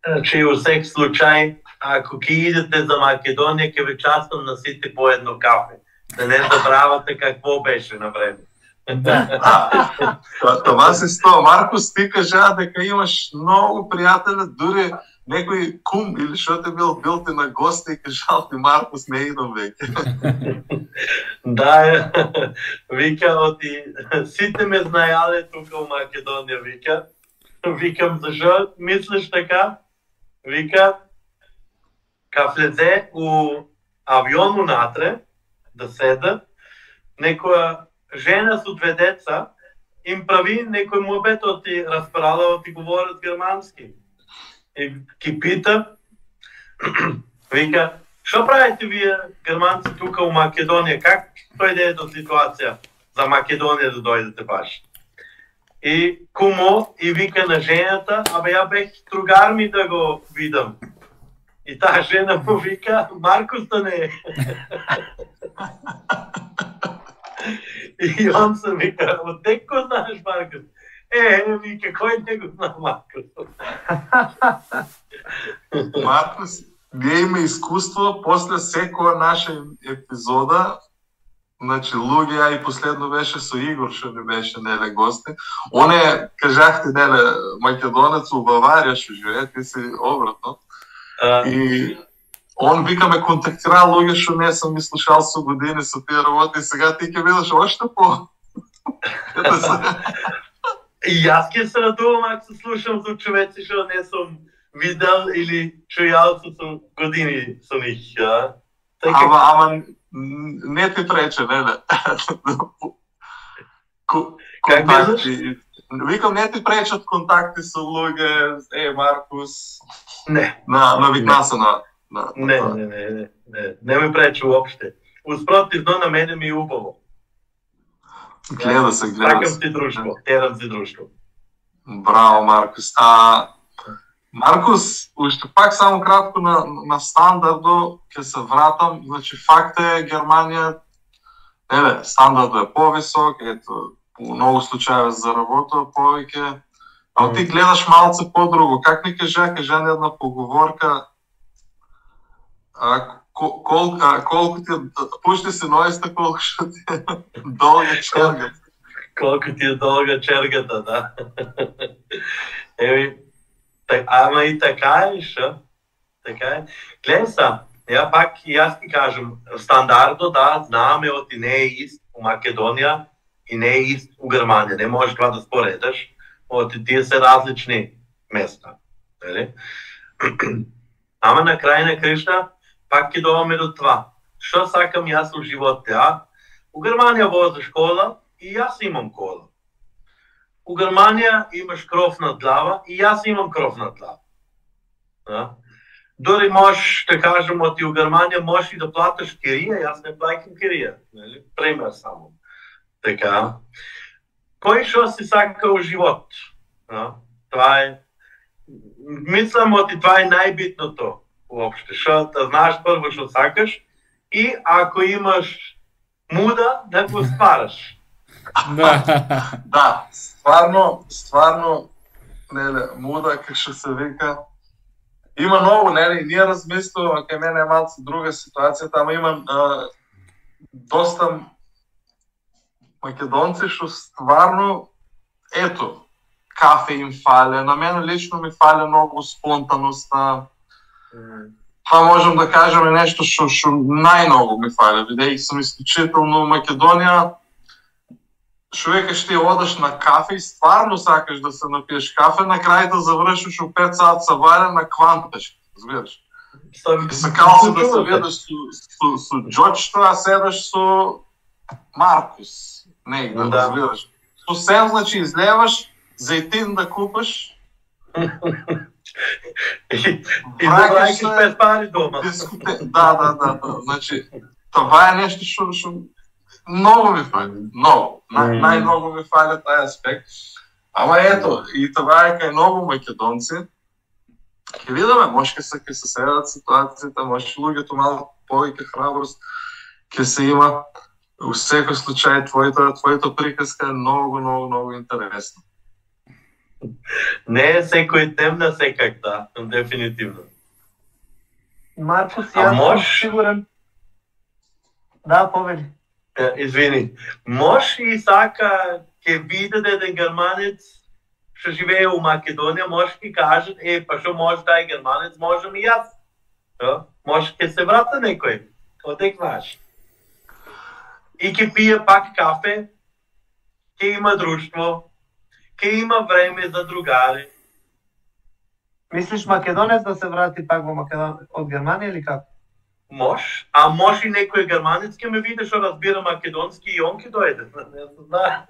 Значи, у сек случај, ако ќе идете за Македонија, ќе ве частам на сите по едно кафе. Да не забравате какво беше на време.
Да. *laughs*
Тоа- Това се сто. Маркус, ти кажа дека имаш многу пријатели, дури некој кум или што те бил, бил ти на гости и кажал ти Маркус, не идам веќе. *laughs*
Да, *laughs* вика, оти, сите ме знаеле тука у Македонија, вика. Викам, зашо мислиш така? Вика, ка влезе у авион унатре, да седа, некоја жена со две деца, им прави некој мобет, оти расправа, оти говорат германски. И ги пита, *clears throat* вика, Што правите вие германци тука у Македонија? Как дојде до ситуација за Македонија да дојдете баш? И кумо и вика на жената, абе ја бех другар ми да го видам. И таа жена му вика, Маркус да не е. *laughs* И он се вика, од го знаеш Маркус? Е, вика, кој не го зна Маркус? *laughs*
Маркус, ние има искуство после секоја наша епизода, значи луѓе, а и последно беше со Игор, што не беше, неле, гости. Оне, кажахте, неле, македонец у Баварија што живее, ти си обратно.
А,
И он вика ме контактира луѓе што не сум ги слушал со години со тие работи и сега ти ќе бидеш оште по... *laughs*
И јас ќе се радувам ако се слушам со човеци што не сум видел или јас сум години со нив. а? Така,
Ама, ама не ти прече, не, не. *laughs* Контакти. Викам, не ти пречат контакти со луѓе, е, Маркус,
не,
на, навикна се на, на, на
не, не, не, не, не, не ме прече уопште. Успротивно на мене ми е убаво.
Гледа се, гледа се.
си друштво, терам си друштво.
Браво, Маркус. А, Маркус, уште пак само кратко на, на стандардо, ќе се вратам. Значи, факт е, Германија, еле, стандардот е повисок, ето, у многу случаи заработува повеќе. А ти гледаш малце подруго, как ни кажа, кажа една поговорка, а, ко- кол, а, колку ти, пушти се нојста, колку што ти е *laughs* долга чергата.
Колку ти е долга чергата, да. Еви, так, ама и така е, шо? Така е. Гледај са, ја пак и јас ти кажам, стандардо, да, знаме оти не е ист у Македонија и не е ист у Германија. Не можеш това да споредаш, оти тие се различни места. Нели? *clears throat* Ама на крај на кришта, пак ќе доваме до това. Што сакам јас во живот, а? У Германија воза школа и јас имам кола. У Германија имаш кров над глава и јас имам кров над глава. Да? Дори можеш да кажем, ти у Германија можеш и да платиш кирија, јас не плаќам кирија. Нели? Пример само. Така. Кој што си сака у живот? Да? Това е мислам оти това е најбитното уопште. Што да знаеш прво што сакаш и ако имаш муда да го *laughs* спараш.
Да.
Да, стварно, стварно, неле, муда, како што се вика, има многу, неле, и ние размислуваме, кај мене е малце друга ситуацијата, ама имам а, доста македонци што стварно, ето, кафе им фале, на мене лично ми фале многу спонтаност, на това можам да кажем е нешто што што најмногу ми фале, бидејќи сум исклучително Македонија, што викаш ти одаш на кафе и стварно сакаш да се напиеш кафе, на крај да завршиш у 5 сат са вале на кванташ, разбираш? Сакал се да се *laughs* видиш со, со, со Джоджто, а седаш со Маркус. Не, да,
Да.
разбираш. Со сем, значи, излеваш, зајтин да купаш, *laughs*
И,
се-
без пари дома.
Да, да, да, да. Значи, това е нешто што што многу ми фали, многу. Најмногу ми фали тај аспект. Ама ето, и това е кај многу македонци. Ќе видиме, може ке се ќе се седат ситуацијата, може луѓето малку повеќе храброст ќе се има. У секој случај твојата твојата приказка е многу многу многу интересна.
Не е секој темна секак, да, дефинитивно.
Маркус, јас
можеш?
сигурен. Да, повели.
Е, Извини, може и сака ќе видите еден германец што живее у Македонија, може ќе кажат, е, па што може тај германец, можем и јас. Што? Може ќе се врата некој. Одек знаеш. И ќе пие пак кафе, ќе има друштво, ќе има време за другари.
Мислиш македонец да се врати пак во Македон... од Германија или како?
Мож, а може и некој германец ќе ме види што разбира македонски и он ќе дојде. Не знам.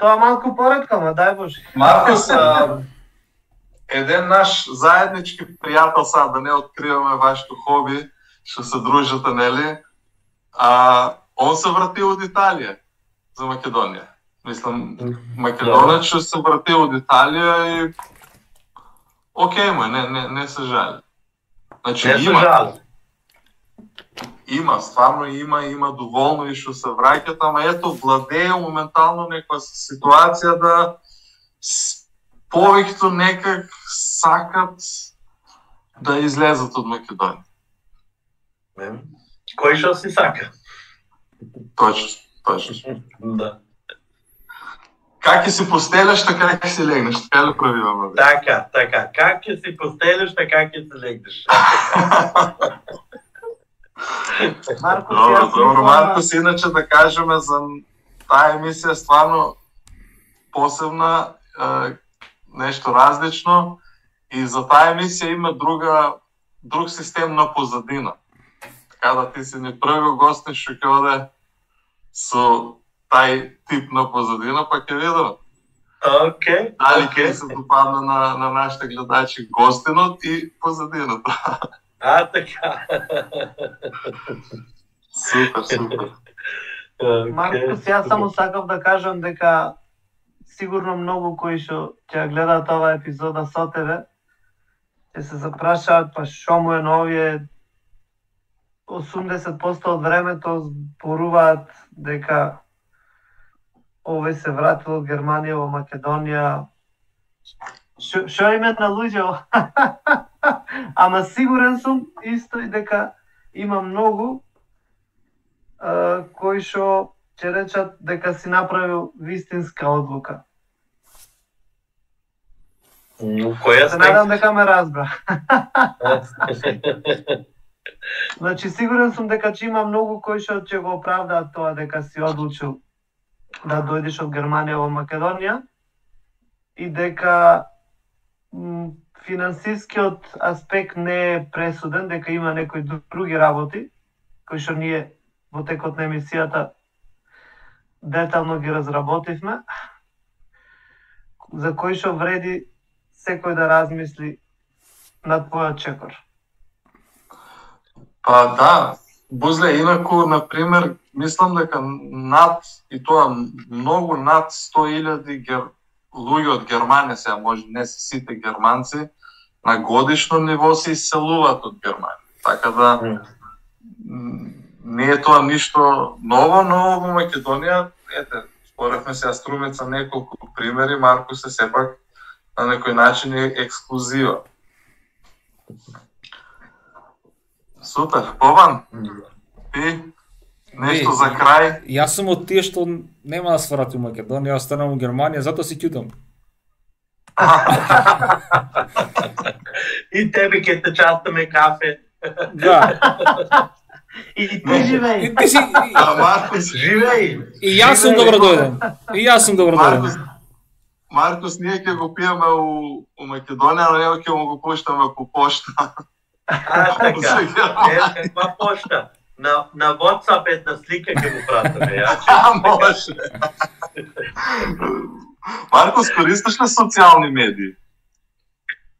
Тоа малку поредка, ма дај Боже.
Маркус, а, еден наш заеднички пријател сад, да не откриваме вашето хоби, што се дружите, нели? А, он се врати од Италија за Македонија. Мислам, Македонец што се врати од Италија и окей му, не, не, не се жали. Значи,
Не се
има,
жали.
има, стварно има, има доволно и што се враќат, ама ето владее моментално некоја ситуација да повеќето некак сакат да излезат од Македонија.
Кој што си сака?
Точно, точно.
Да.
Как ќе си постелеш, така ќе си легнеш, така ли правилно? бе?
Така, така. Как ќе си постелиш, така ќе се легнеш. *laughs*
Марко,
Добро, добро,
мислам-
Маркос, иначе да кажеме за таа емисија стварно посебна, е, нешто различно и за таа емисија има друга друг систем на позадина. Така да ти си ни први гостин што ќе оде со тај тип на позадина, па ќе видиме.
Океј,
Дали
океј.
ќе се допадне на, на нашите гледачи гостинот и позадината.
А, така.
Супер, супер.
Маркус, јас само сакав да кажам дека сигурно многу кои што ќе гледаат оваа епизода со тебе, ќе се запрашаат па што му е на овие 80% од времето зборуваат дека овој се вратил од Германија во Македонија. Што што им е на луѓе? *laughs* Ама сигурен сум исто и дека има многу а, кои што ќе речат дека си направил вистинска одлука.
Која
Се надам дека ме разбра. *laughs* Значи сигурен сум дека ќе има многу кои што ќе го оправдаат тоа дека си одлучил да дојдеш од Германија во Македонија и дека финансискиот аспект не е пресуден, дека има некои други работи кои што ние во текот на емисијата детално ги разработивме, за кои што вреди секој да размисли на твојот чекор.
Па да, Бузле, инаку, например, мислам дека над, и тоа многу над 100.000 гер... луѓе од Германија, сега може не се сите германци, на годишно ниво се иселуваат од Германија. Така да, не е тоа ништо ново, но во Македонија, ете, споревме сега Струмица неколку примери, Маркус е сепак на некој начин е ексклузива. Супер, Бобан, ти нешто
Не.
за крај?
Јас сум од тие што нема да се врати у Македонија, останам у Германија, затоа си ќутам. *laughs*
И тебе ќе те частаме кафе.
Да. *laughs*
И ти
И
живеј.
ти си и, *laughs*
А, Маркус,
Живеј!
и јас сум добро дојден. И јас сум добро дојден.
Маркус, ние ќе го пиеме у, у Македонија, но него ќе му го пуштаме по пошта.
А, така. Е, каква пошта? На, на WhatsApp една слика ќе му пратаме. *laughs* Ја.
Може. Маркус, користиш ли социјални медии?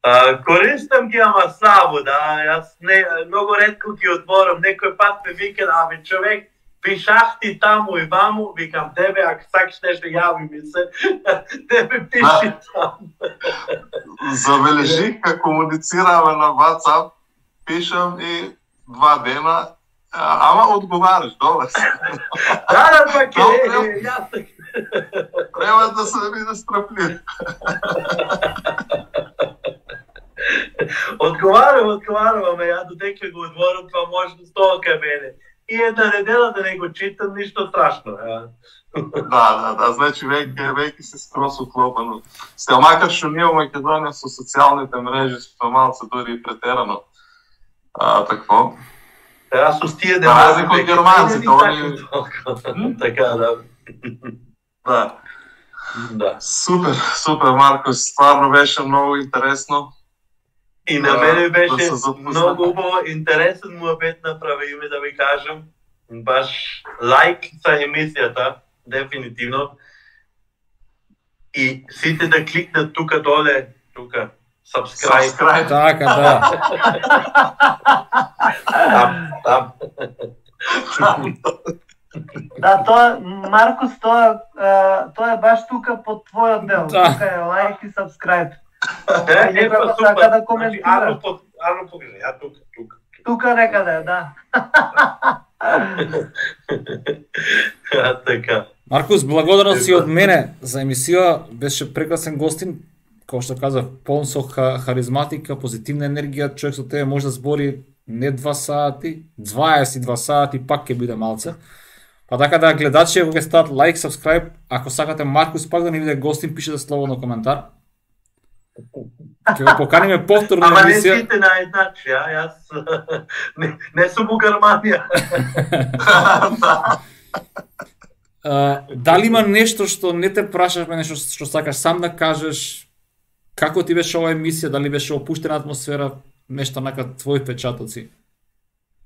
А, користам ги, ама слабо, да. Јас не, многу ретко ги отворам. Некој пат ме вика, абе човек, пишах ти таму и ваму, викам тебе, ако сакаш нешто јави ми се, *laughs* тебе пиши таму.
Забележи како комуницираме на WhatsApp, пишам и два дена, ама одговараш, добре. *laughs*
Да, да, пак е, јас.
Треба да се биде страплив.
Одговарам, одговарам, ама ја додека го отворам, тоа може да стова кај мене. и една недела да не го читам ништо страшно.
Да, да, да, значи веќе веќе се скрос уклопено. Се макар што ние во Македонија со социјалните мрежи сме малце дури и претерано. А, такво.
Ја со тие
За разлика од германците,
они така да.
Да.
Да.
Супер, супер Маркос, стварно беше многу интересно.
И на
Да,
мене
да
беше
се запозна.
многу убаво, интересен муабет направи име да ви кажам. Баш лайк за емисијата, дефинитивно. И сите да кликнат тука доле, тука, subscribe,
Subscribe.
Така, да.
там, там.
Да, тоа Маркус тоа а, тоа е баш тука под твојот дел.
Да.
Тука е лайк и subscribe.
Е, е,
Некако
па
сака
супер.
да коментира.
Значи, Арно, по- Арно покажи, ја тука, тука.
Тука некаде, да.
Ја, *laughs* така.
Маркус, благодарност си од мене за емисија, беше прекрасен гостин, како што казав, полн со ха, харизматика, позитивна енергија, човек со тебе може да збори не два сати, 22 сати, пак ќе биде малце. Па така да гледачи кога ќе стават лайк, subscribe, ако сакате Маркус пак да ни биде гостин, пишете слободно коментар. Ќе го поканиме повторно
Ама
на
не
емисија.
сите на еднакви, а јас *laughs* не, не сум у Германија. *laughs*
да.
Дали има нешто што не те прашавме, нешто што сакаш сам да кажеш? Како ти беше оваа емисија? Дали беше опуштена атмосфера? Нешто нака твои впечатоци?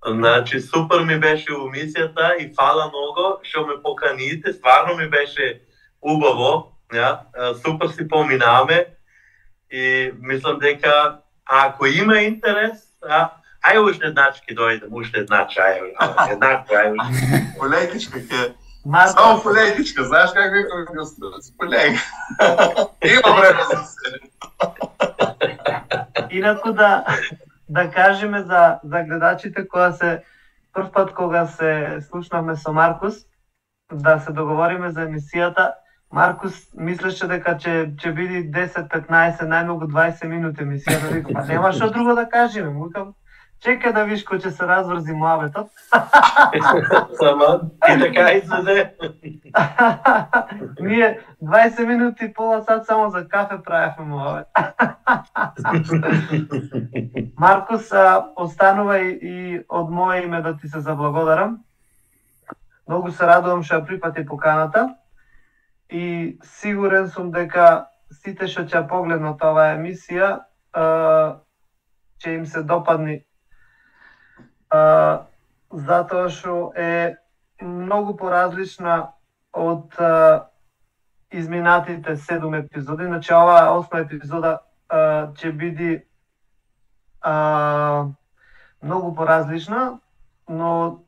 Значи, супер ми беше емисијата и фала многу што ме поканите, стварно ми беше убаво, ја, супер си поминаваме и мислам дека ако има интерес, а, ај уште едначки дојдем, уште еднач, ај, ај, еднакво, ај,
ќе... *laughs*
Маркус,
Само полетичка, знаеш како викам гостуваc? Полега. Има време за се.
Инаку да да кажеме за за гледачите кога се прв пат кога се слушнавме со Маркус да се договориме за емисијата Маркус мислеше дека ќе ќе биде 10, 15, најмногу 20 минути емисија, да викам, па нема што друго да кажеме, му викам, чека да виш кој ќе се разврзи муабетот.
Сама, и така излезе. *laughs*
Ние 20 минути пола сат само за кафе правевме муабет. *laughs* Маркус, останува и, и од мое име да ти се заблагодарам. Многу се радувам што ја припати поканата и сигурен сум дека сите што ќе погледнат оваа емисија ќе им се допадни а, затоа што е многу поразлична од а, изминатите седум епизоди. Значи оваа осма епизода а, ќе биде а, многу поразлична, но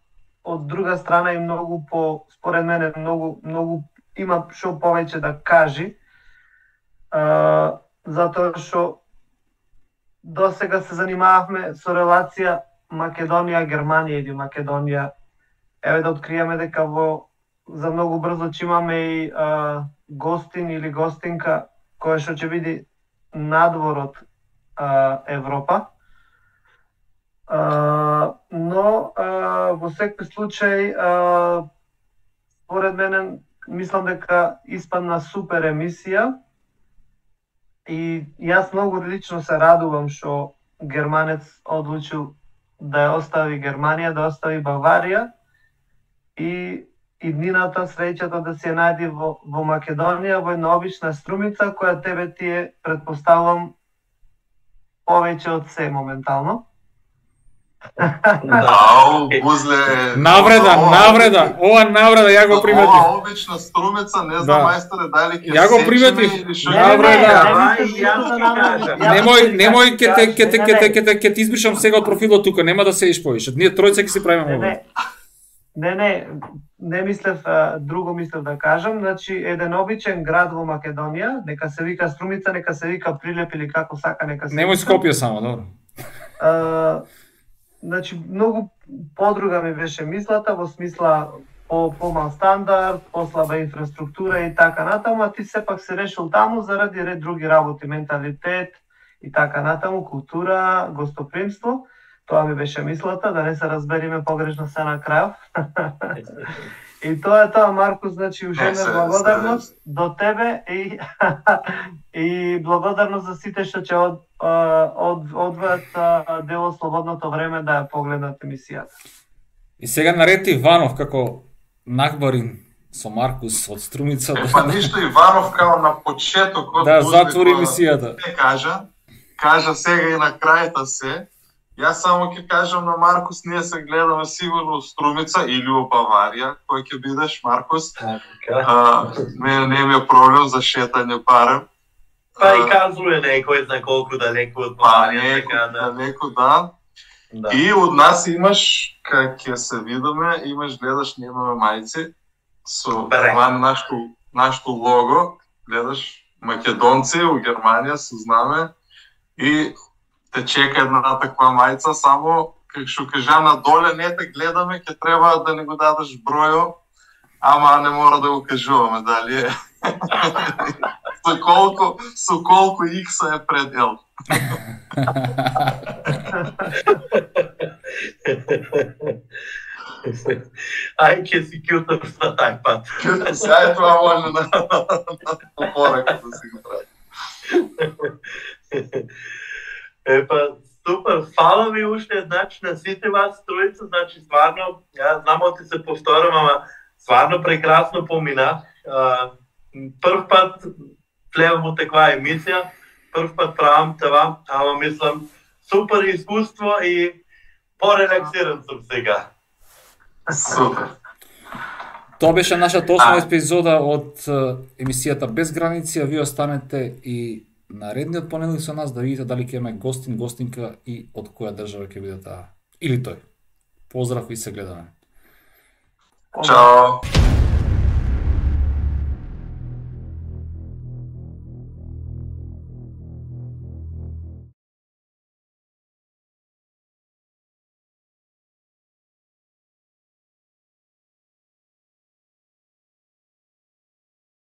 од друга страна и многу по според мене многу многу има што повеќе да кажи. А, затоа што до сега се занимававме со релација Македонија Германија или Македонија еве да откриеме дека во за многу брзо ќе имаме и а, гостин или гостинка која што ќе биде надвор од а, Европа. А, но а, во секој случај а, според мене мислам дека испадна супер емисија и јас многу лично се радувам што германец одлучил да ја остави Германија, да остави Баварија и иднината среќата да се најде во, во Македонија во една обична струмица која тебе ти е предпоставувам повеќе од се моментално.
Ау, бузле.
Навреда, навреда, ова навреда ја го приметив.
Ова обична струмица, не знам
Да.
мајсторе дали ќе
Ја го приметив.
Јас-
Немој, немој ќе те ќе те
Не,
ќе те
не.
ќе те ќе ти избришам сега од профилот тука, нема да седиш повише. Ние тројца ќе си правиме
Не,
ова.
не, не, не, не мислев, друго мислев да кажам, значи еден обичен град во Македонија, нека се вика Струмица, нека се вика Прилеп или како сака, нека се
Немој. Скопје само, добро.
Значи многу подруга ми беше мислата во смисла по помал стандард, послаба инфраструктура и така натаму, а ти сепак се решил таму заради ред други работи, менталитет и така натаму, култура, гостопримство. Тоа ми беше мислата, да не се разбериме погрешно се на крај. *laughs* *laughs* и тоа е тоа, Марко, значи, уште
Не, се-
една благодарност до тебе и *laughs* и благодарност за сите што ќе од, од, одвојат а, дел од слободното време да ја погледнат емисијата.
И сега нареди Иванов како нагбарин со Маркус од Струмица
Е, па
да,
ништо Иванов као на почетокот
да затвори емисијата.
не кажа, кажа сега и на крајата се. Јас само ќе кажам на Маркус, ние се гледаме сигурно во Струмица или во Баварија, кој ќе бидеш Маркус.
Така.
А, мене не ми е проблем за шетање парем.
Па и казуе некој за колку далеку од
Па
Баварија,
неко,
така да.
далеко да.
да.
И од нас имаш, кај ќе се видиме, имаш гледаш немаме мајци со това нашто нашто лого, гледаш македонци во Германија со знаме и те чека една таква мајца, само како што кажа надоле не те гледаме, ќе треба да ни го дадеш бројо, ама не мора да го кажуваме дали е. *laughs* со колку со колку икса е пред L. *laughs*
Ај, ќе си кјутав на тај пат.
Сега е тоа може да по порака да си го прави. *laughs*
па, супер, фала ви уште еднач на сите вас троица, значи стварно, ја знам оти се повторам, ама стварно прекрасно поминах. А, прв пат влевам во таква емисија, прв пат правам това, ама мислам, супер искуство и порелаксиран сум сега.
Супер.
Тоа беше нашата осма епизода од емисијата Без граници, а вие останете и наредниот понеделник со нас да видите дали ќе имаме гостин, гостинка и од која држава ќе биде таа. Или тој. Поздрав и се гледаме.
Чао.